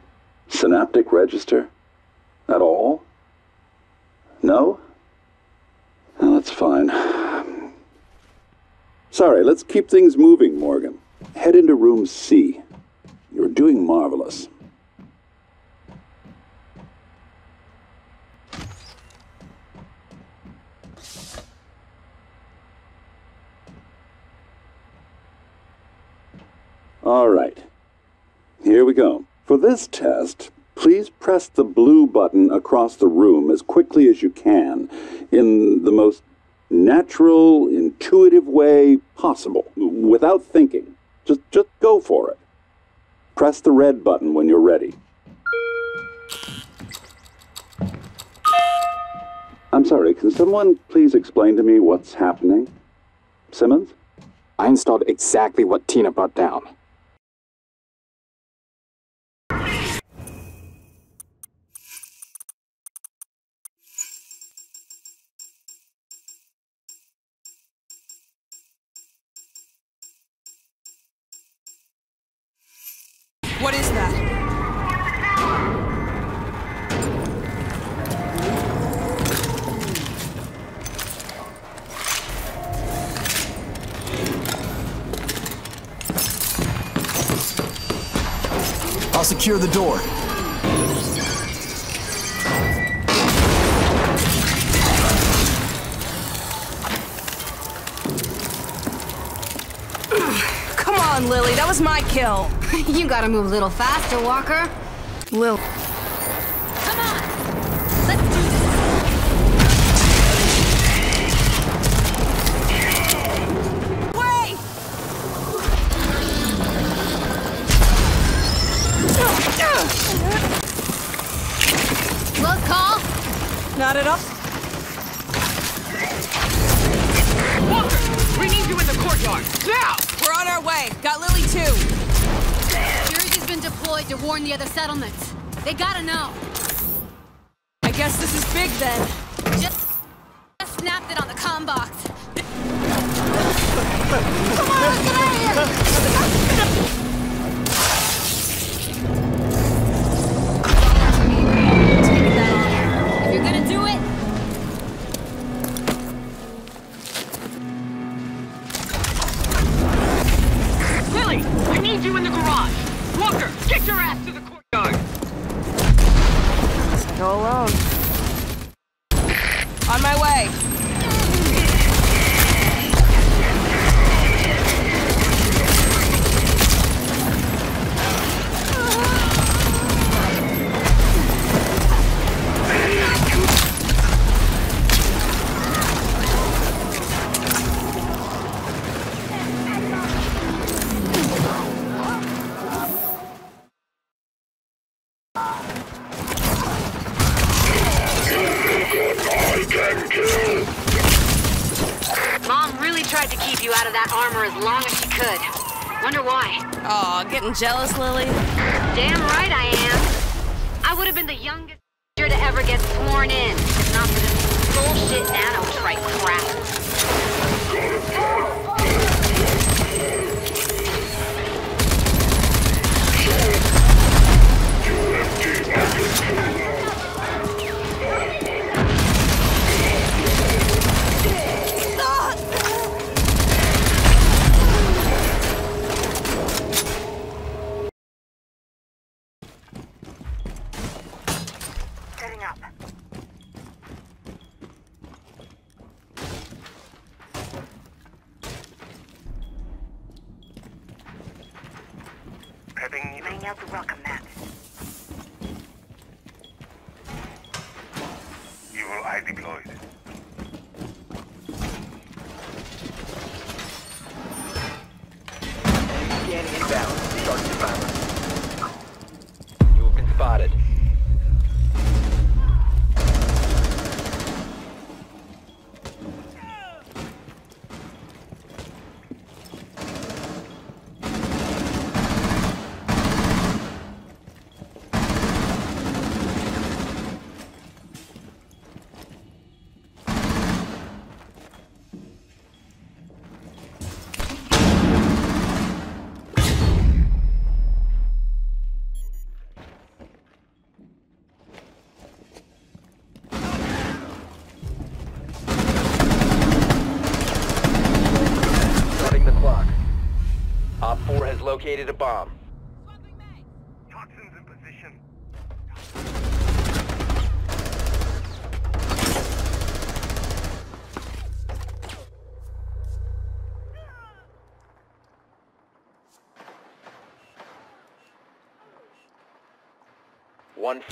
synaptic register? At all? No? Well, that's fine. Sorry, let's keep things moving, Morgan. Head into room C. You're doing marvelous. All right. Here we go. For this test, please press the blue button across the room as quickly as you can in the most natural, intuitive way possible, without thinking. Just just go for it. Press the red button when you're ready. I'm sorry, can someone please explain to me what's happening? Simmons? I installed exactly what Tina brought down. I'll secure the door. Come on, Lily, that was my kill. you gotta move a little faster, Walker. Lil.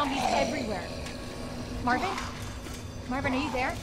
Zombies everywhere. Marvin? Marvin, are you there?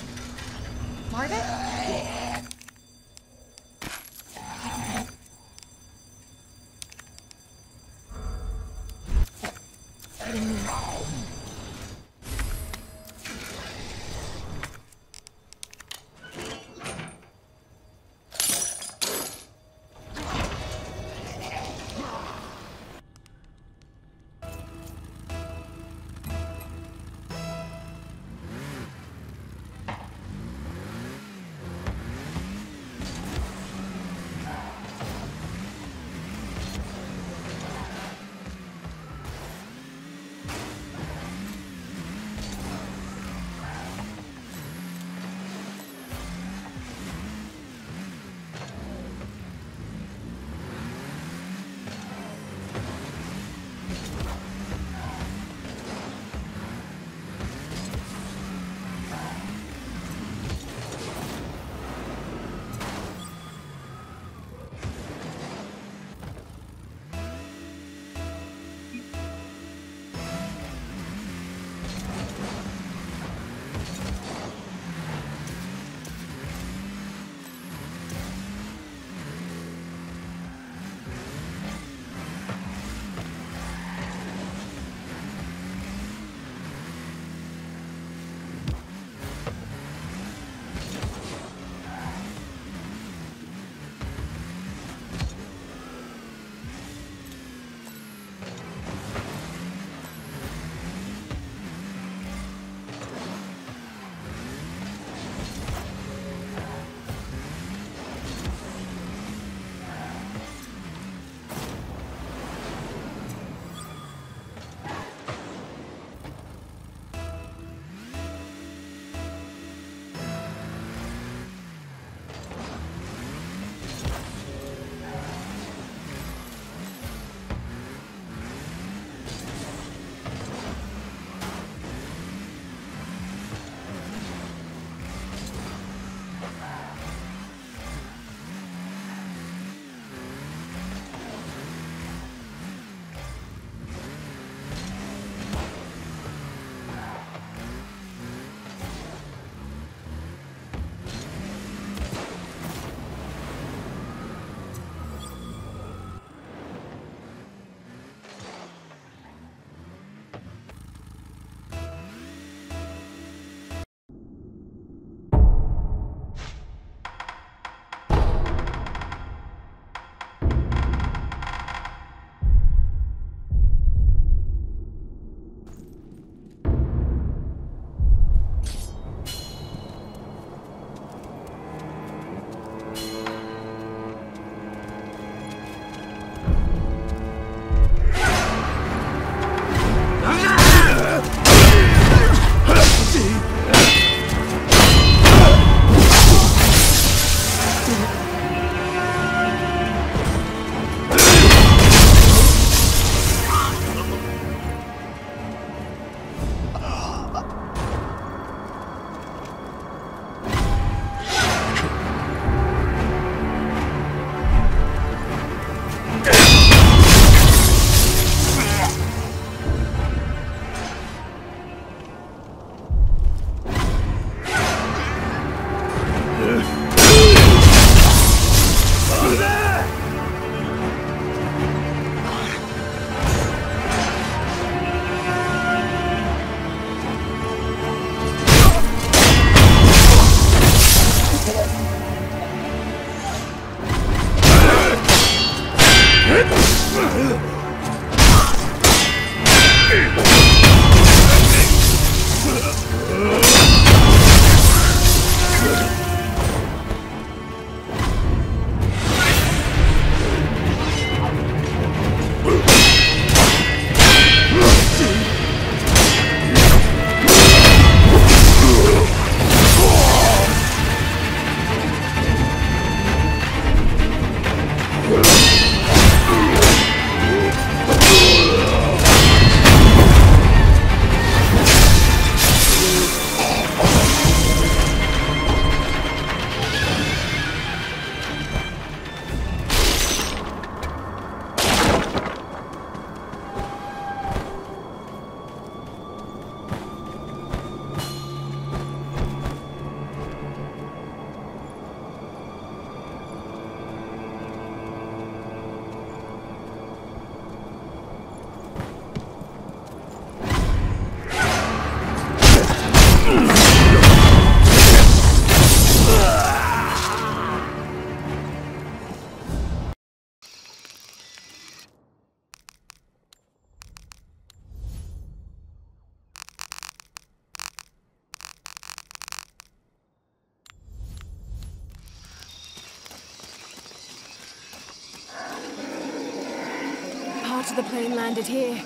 After the plane landed here.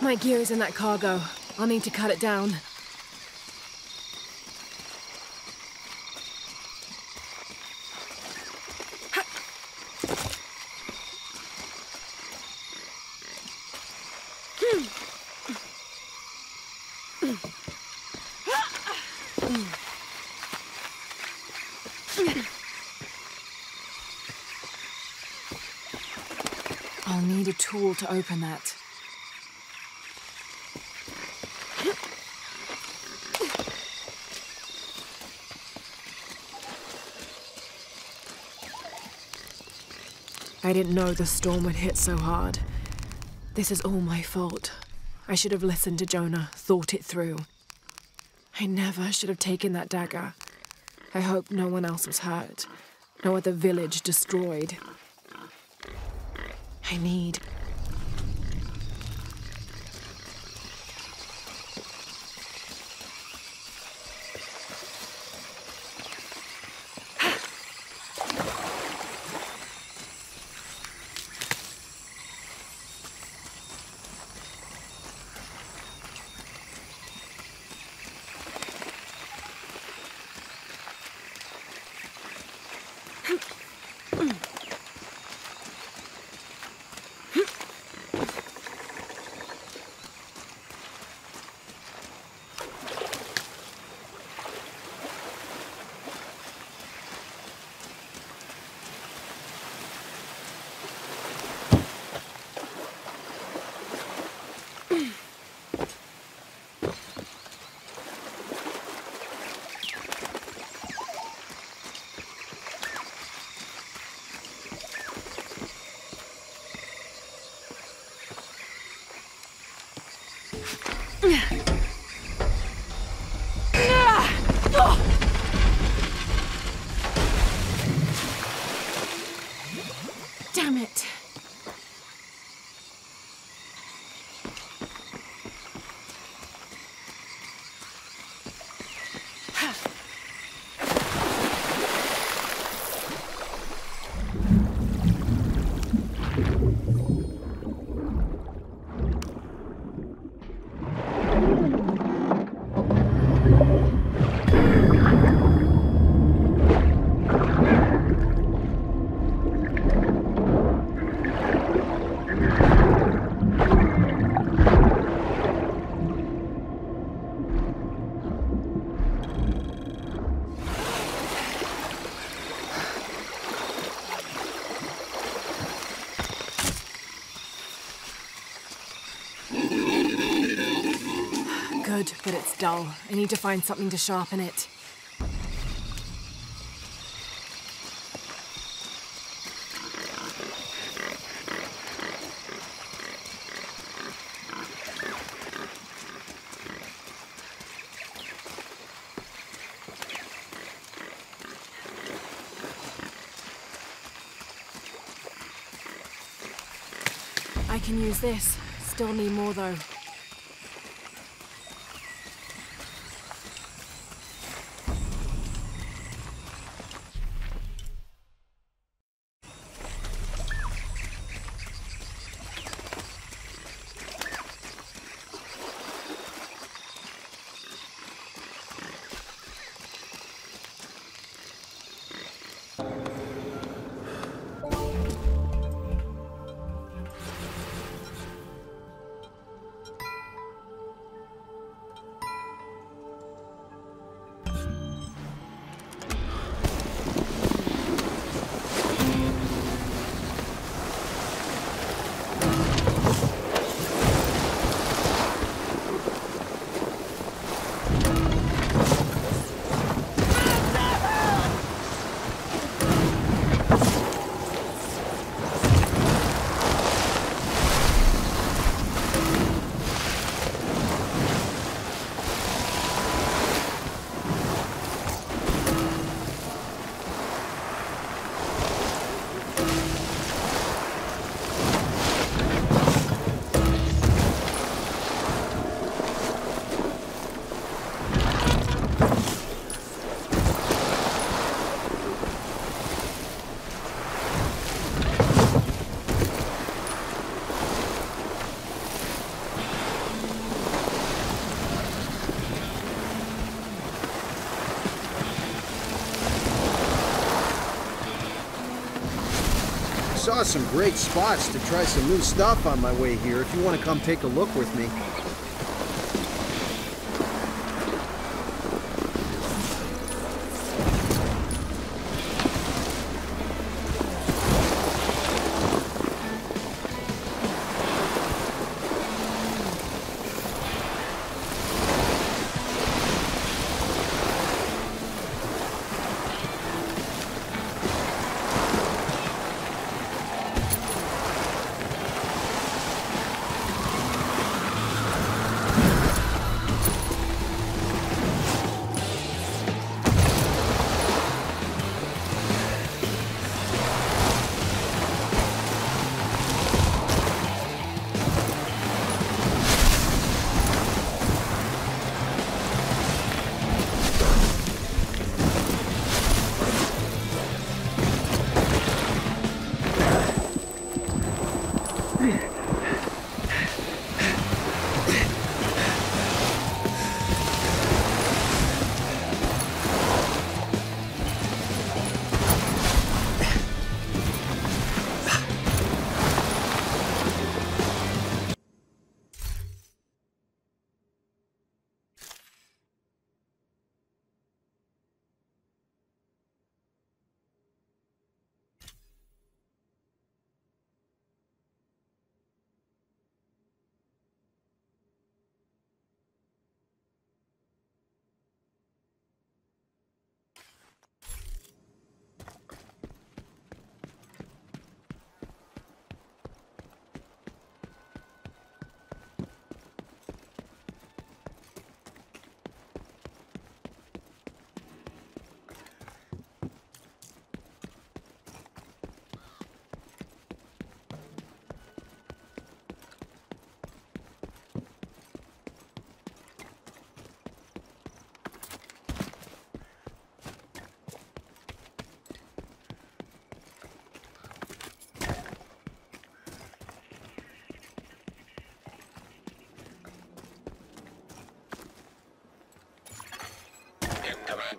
My gear is in that cargo. I'll need to cut it down. I'll need a tool to open that. I didn't know the storm would hit so hard. This is all my fault. I should have listened to Jonah, thought it through. I never should have taken that dagger. I hope no one else was hurt, no other village destroyed. I need. Dull. I need to find something to sharpen it. I can use this. Still need more though. Some great spots to try some new stuff on my way here if you want to come take a look with me.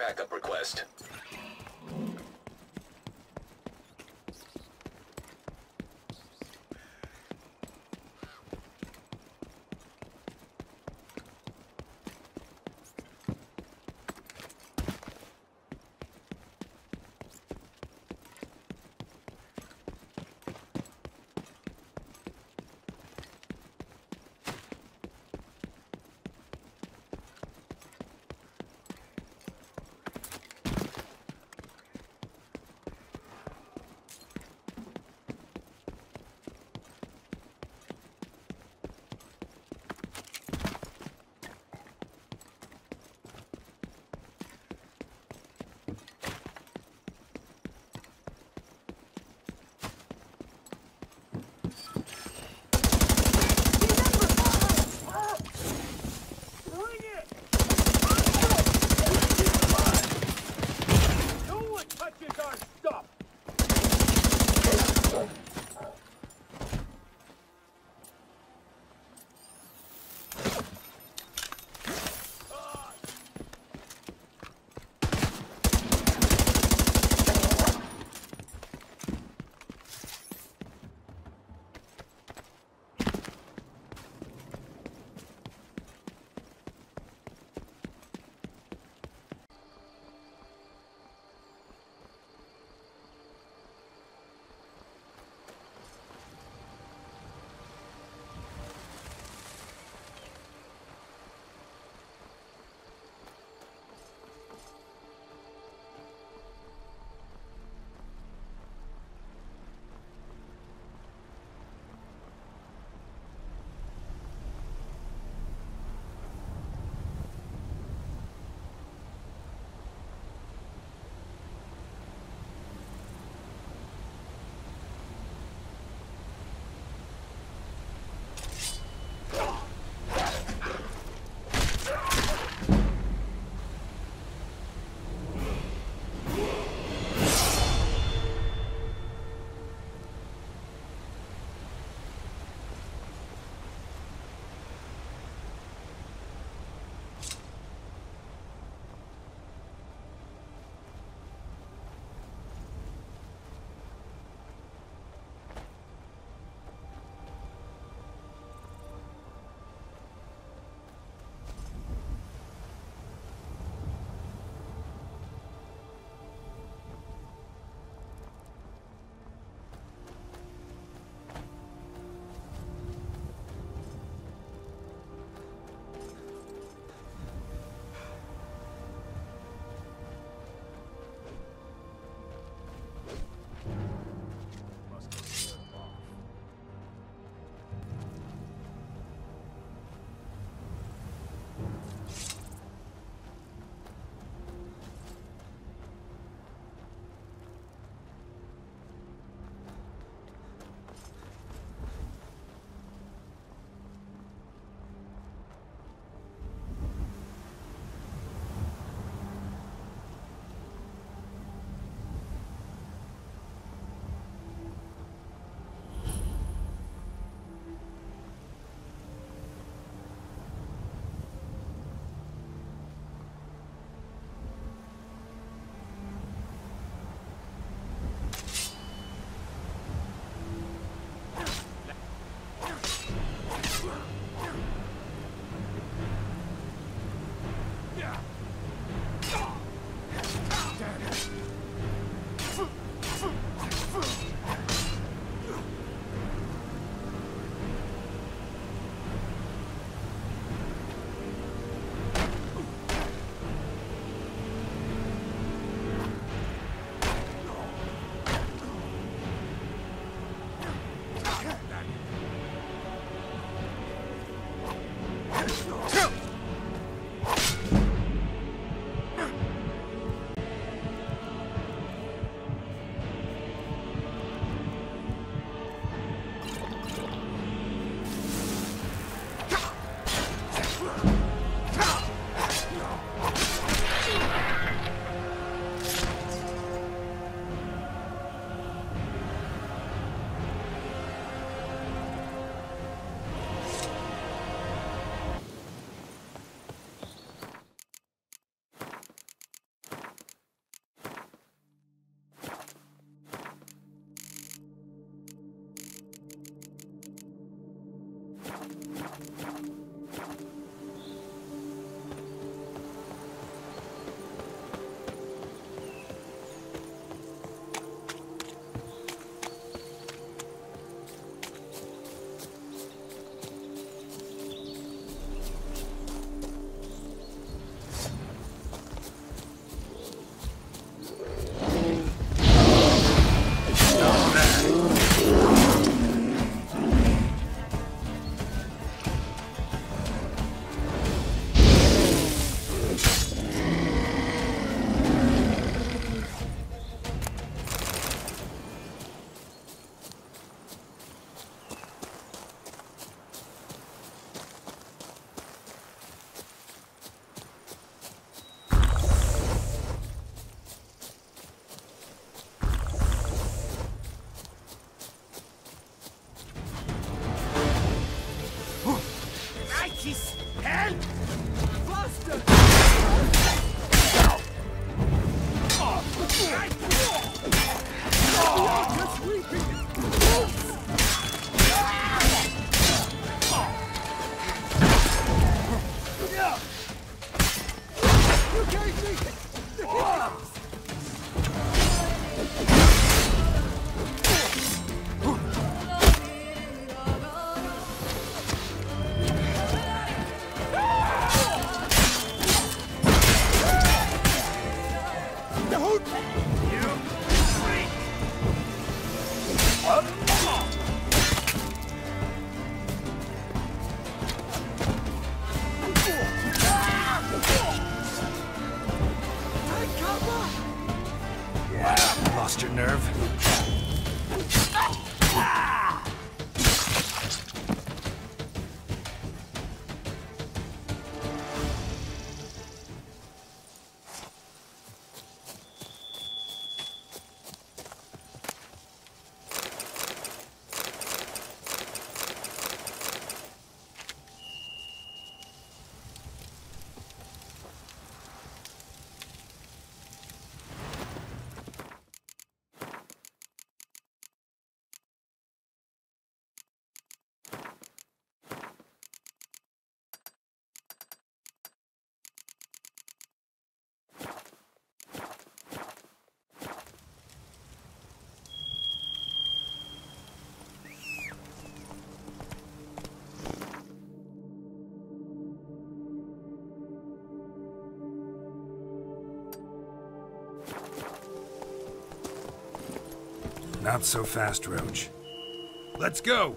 Backup request. Not so fast, Roach. Let's go!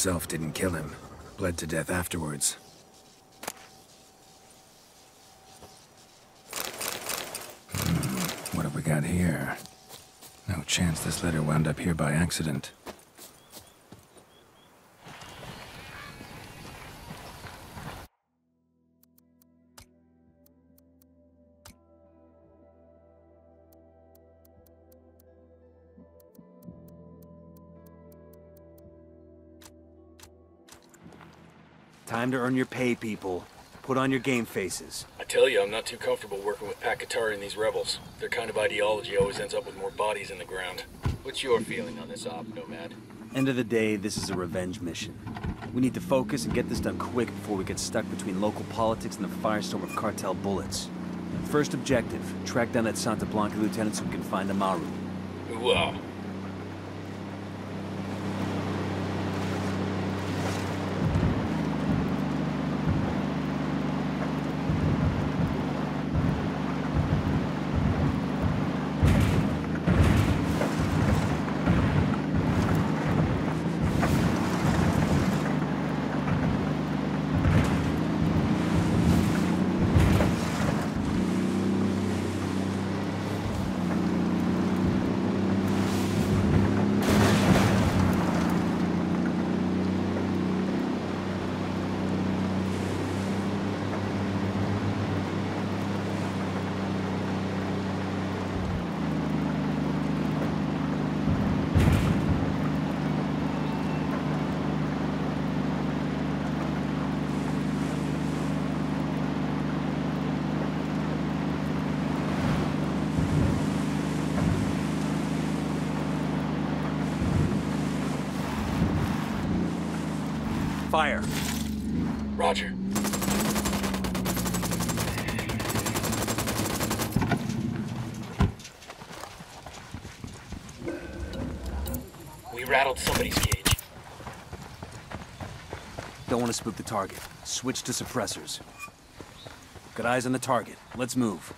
Itself didn't kill him. Bled to death afterwards. Hmm, what have we got here? No chance this letter wound up here by accident. Time to earn your pay, people. Put on your game faces. I tell you, I'm not too comfortable working with Pac Katari and these rebels. Their kind of ideology always ends up with more bodies in the ground. What's your feeling on this op, Nomad? End of the day, this is a revenge mission. We need to focus and get this done quick before we get stuck between local politics and the firestorm of cartel bullets. First objective, track down that Santa Blanca lieutenant so we can find Amaru. Wow. Fire. Roger. We rattled somebody's cage. Don't want to spook the target. Switch to suppressors. Got eyes on the target. Let's move.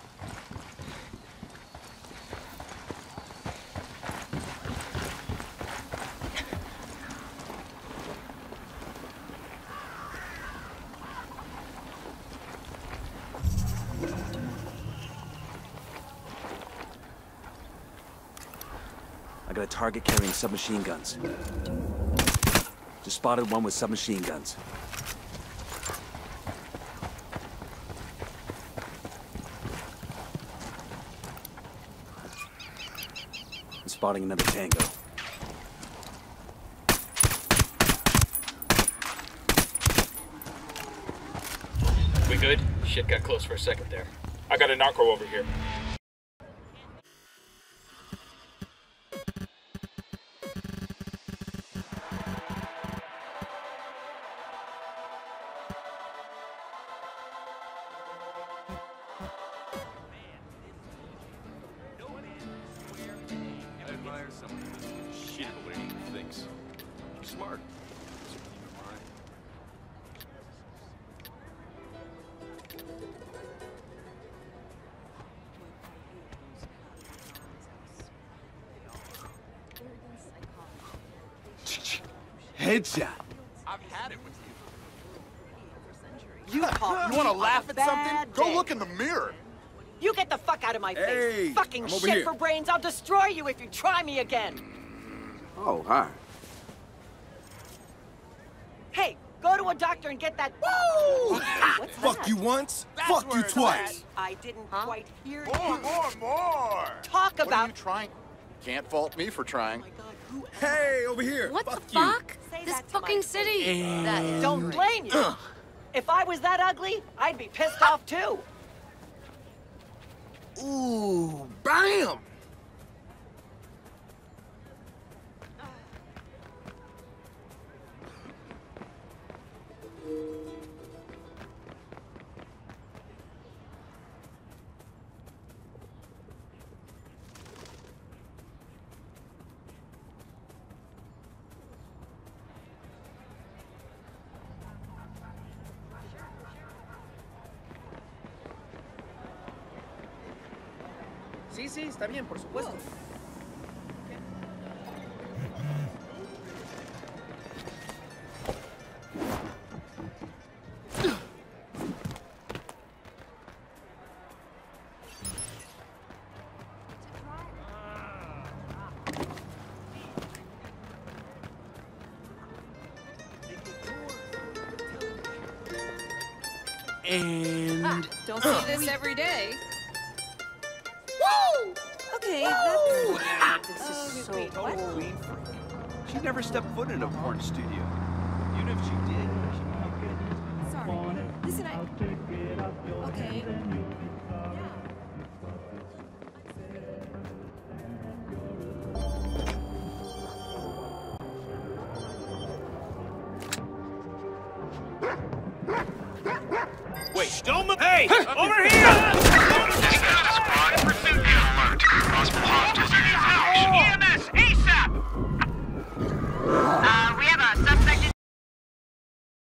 I got a target carrying submachine guns. Just spotted one with submachine guns. I'm spotting another tango. We good? Shit got close for a second there. I got a narco over here. In the mirror. You get the fuck out of my Hey, face. Fucking I'm over shit here. for brains. I'll destroy you if you try me again. Oh, hi. Hey, go to a doctor and get that. Woo! What's Fuck that? you once, fuck you twice. I didn't quite hear More, you. more, more. Talk What are about. you trying? Can't fault me for trying. Oh hey, over here. What fuck the you. fuck? This fucking city. That is Don't blame you. If I was that ugly, I'd be pissed ah! off too. Ooh, bam! Está bien, por supuesto. And... Ah, don't see this every day. Woo! Okay, This is oh, so wait, what? cool. She never stepped foot in a porn studio. Even if she did, she'd be good. Sorry. Listen, I... Okay. Wait, don't move. Hey, over here!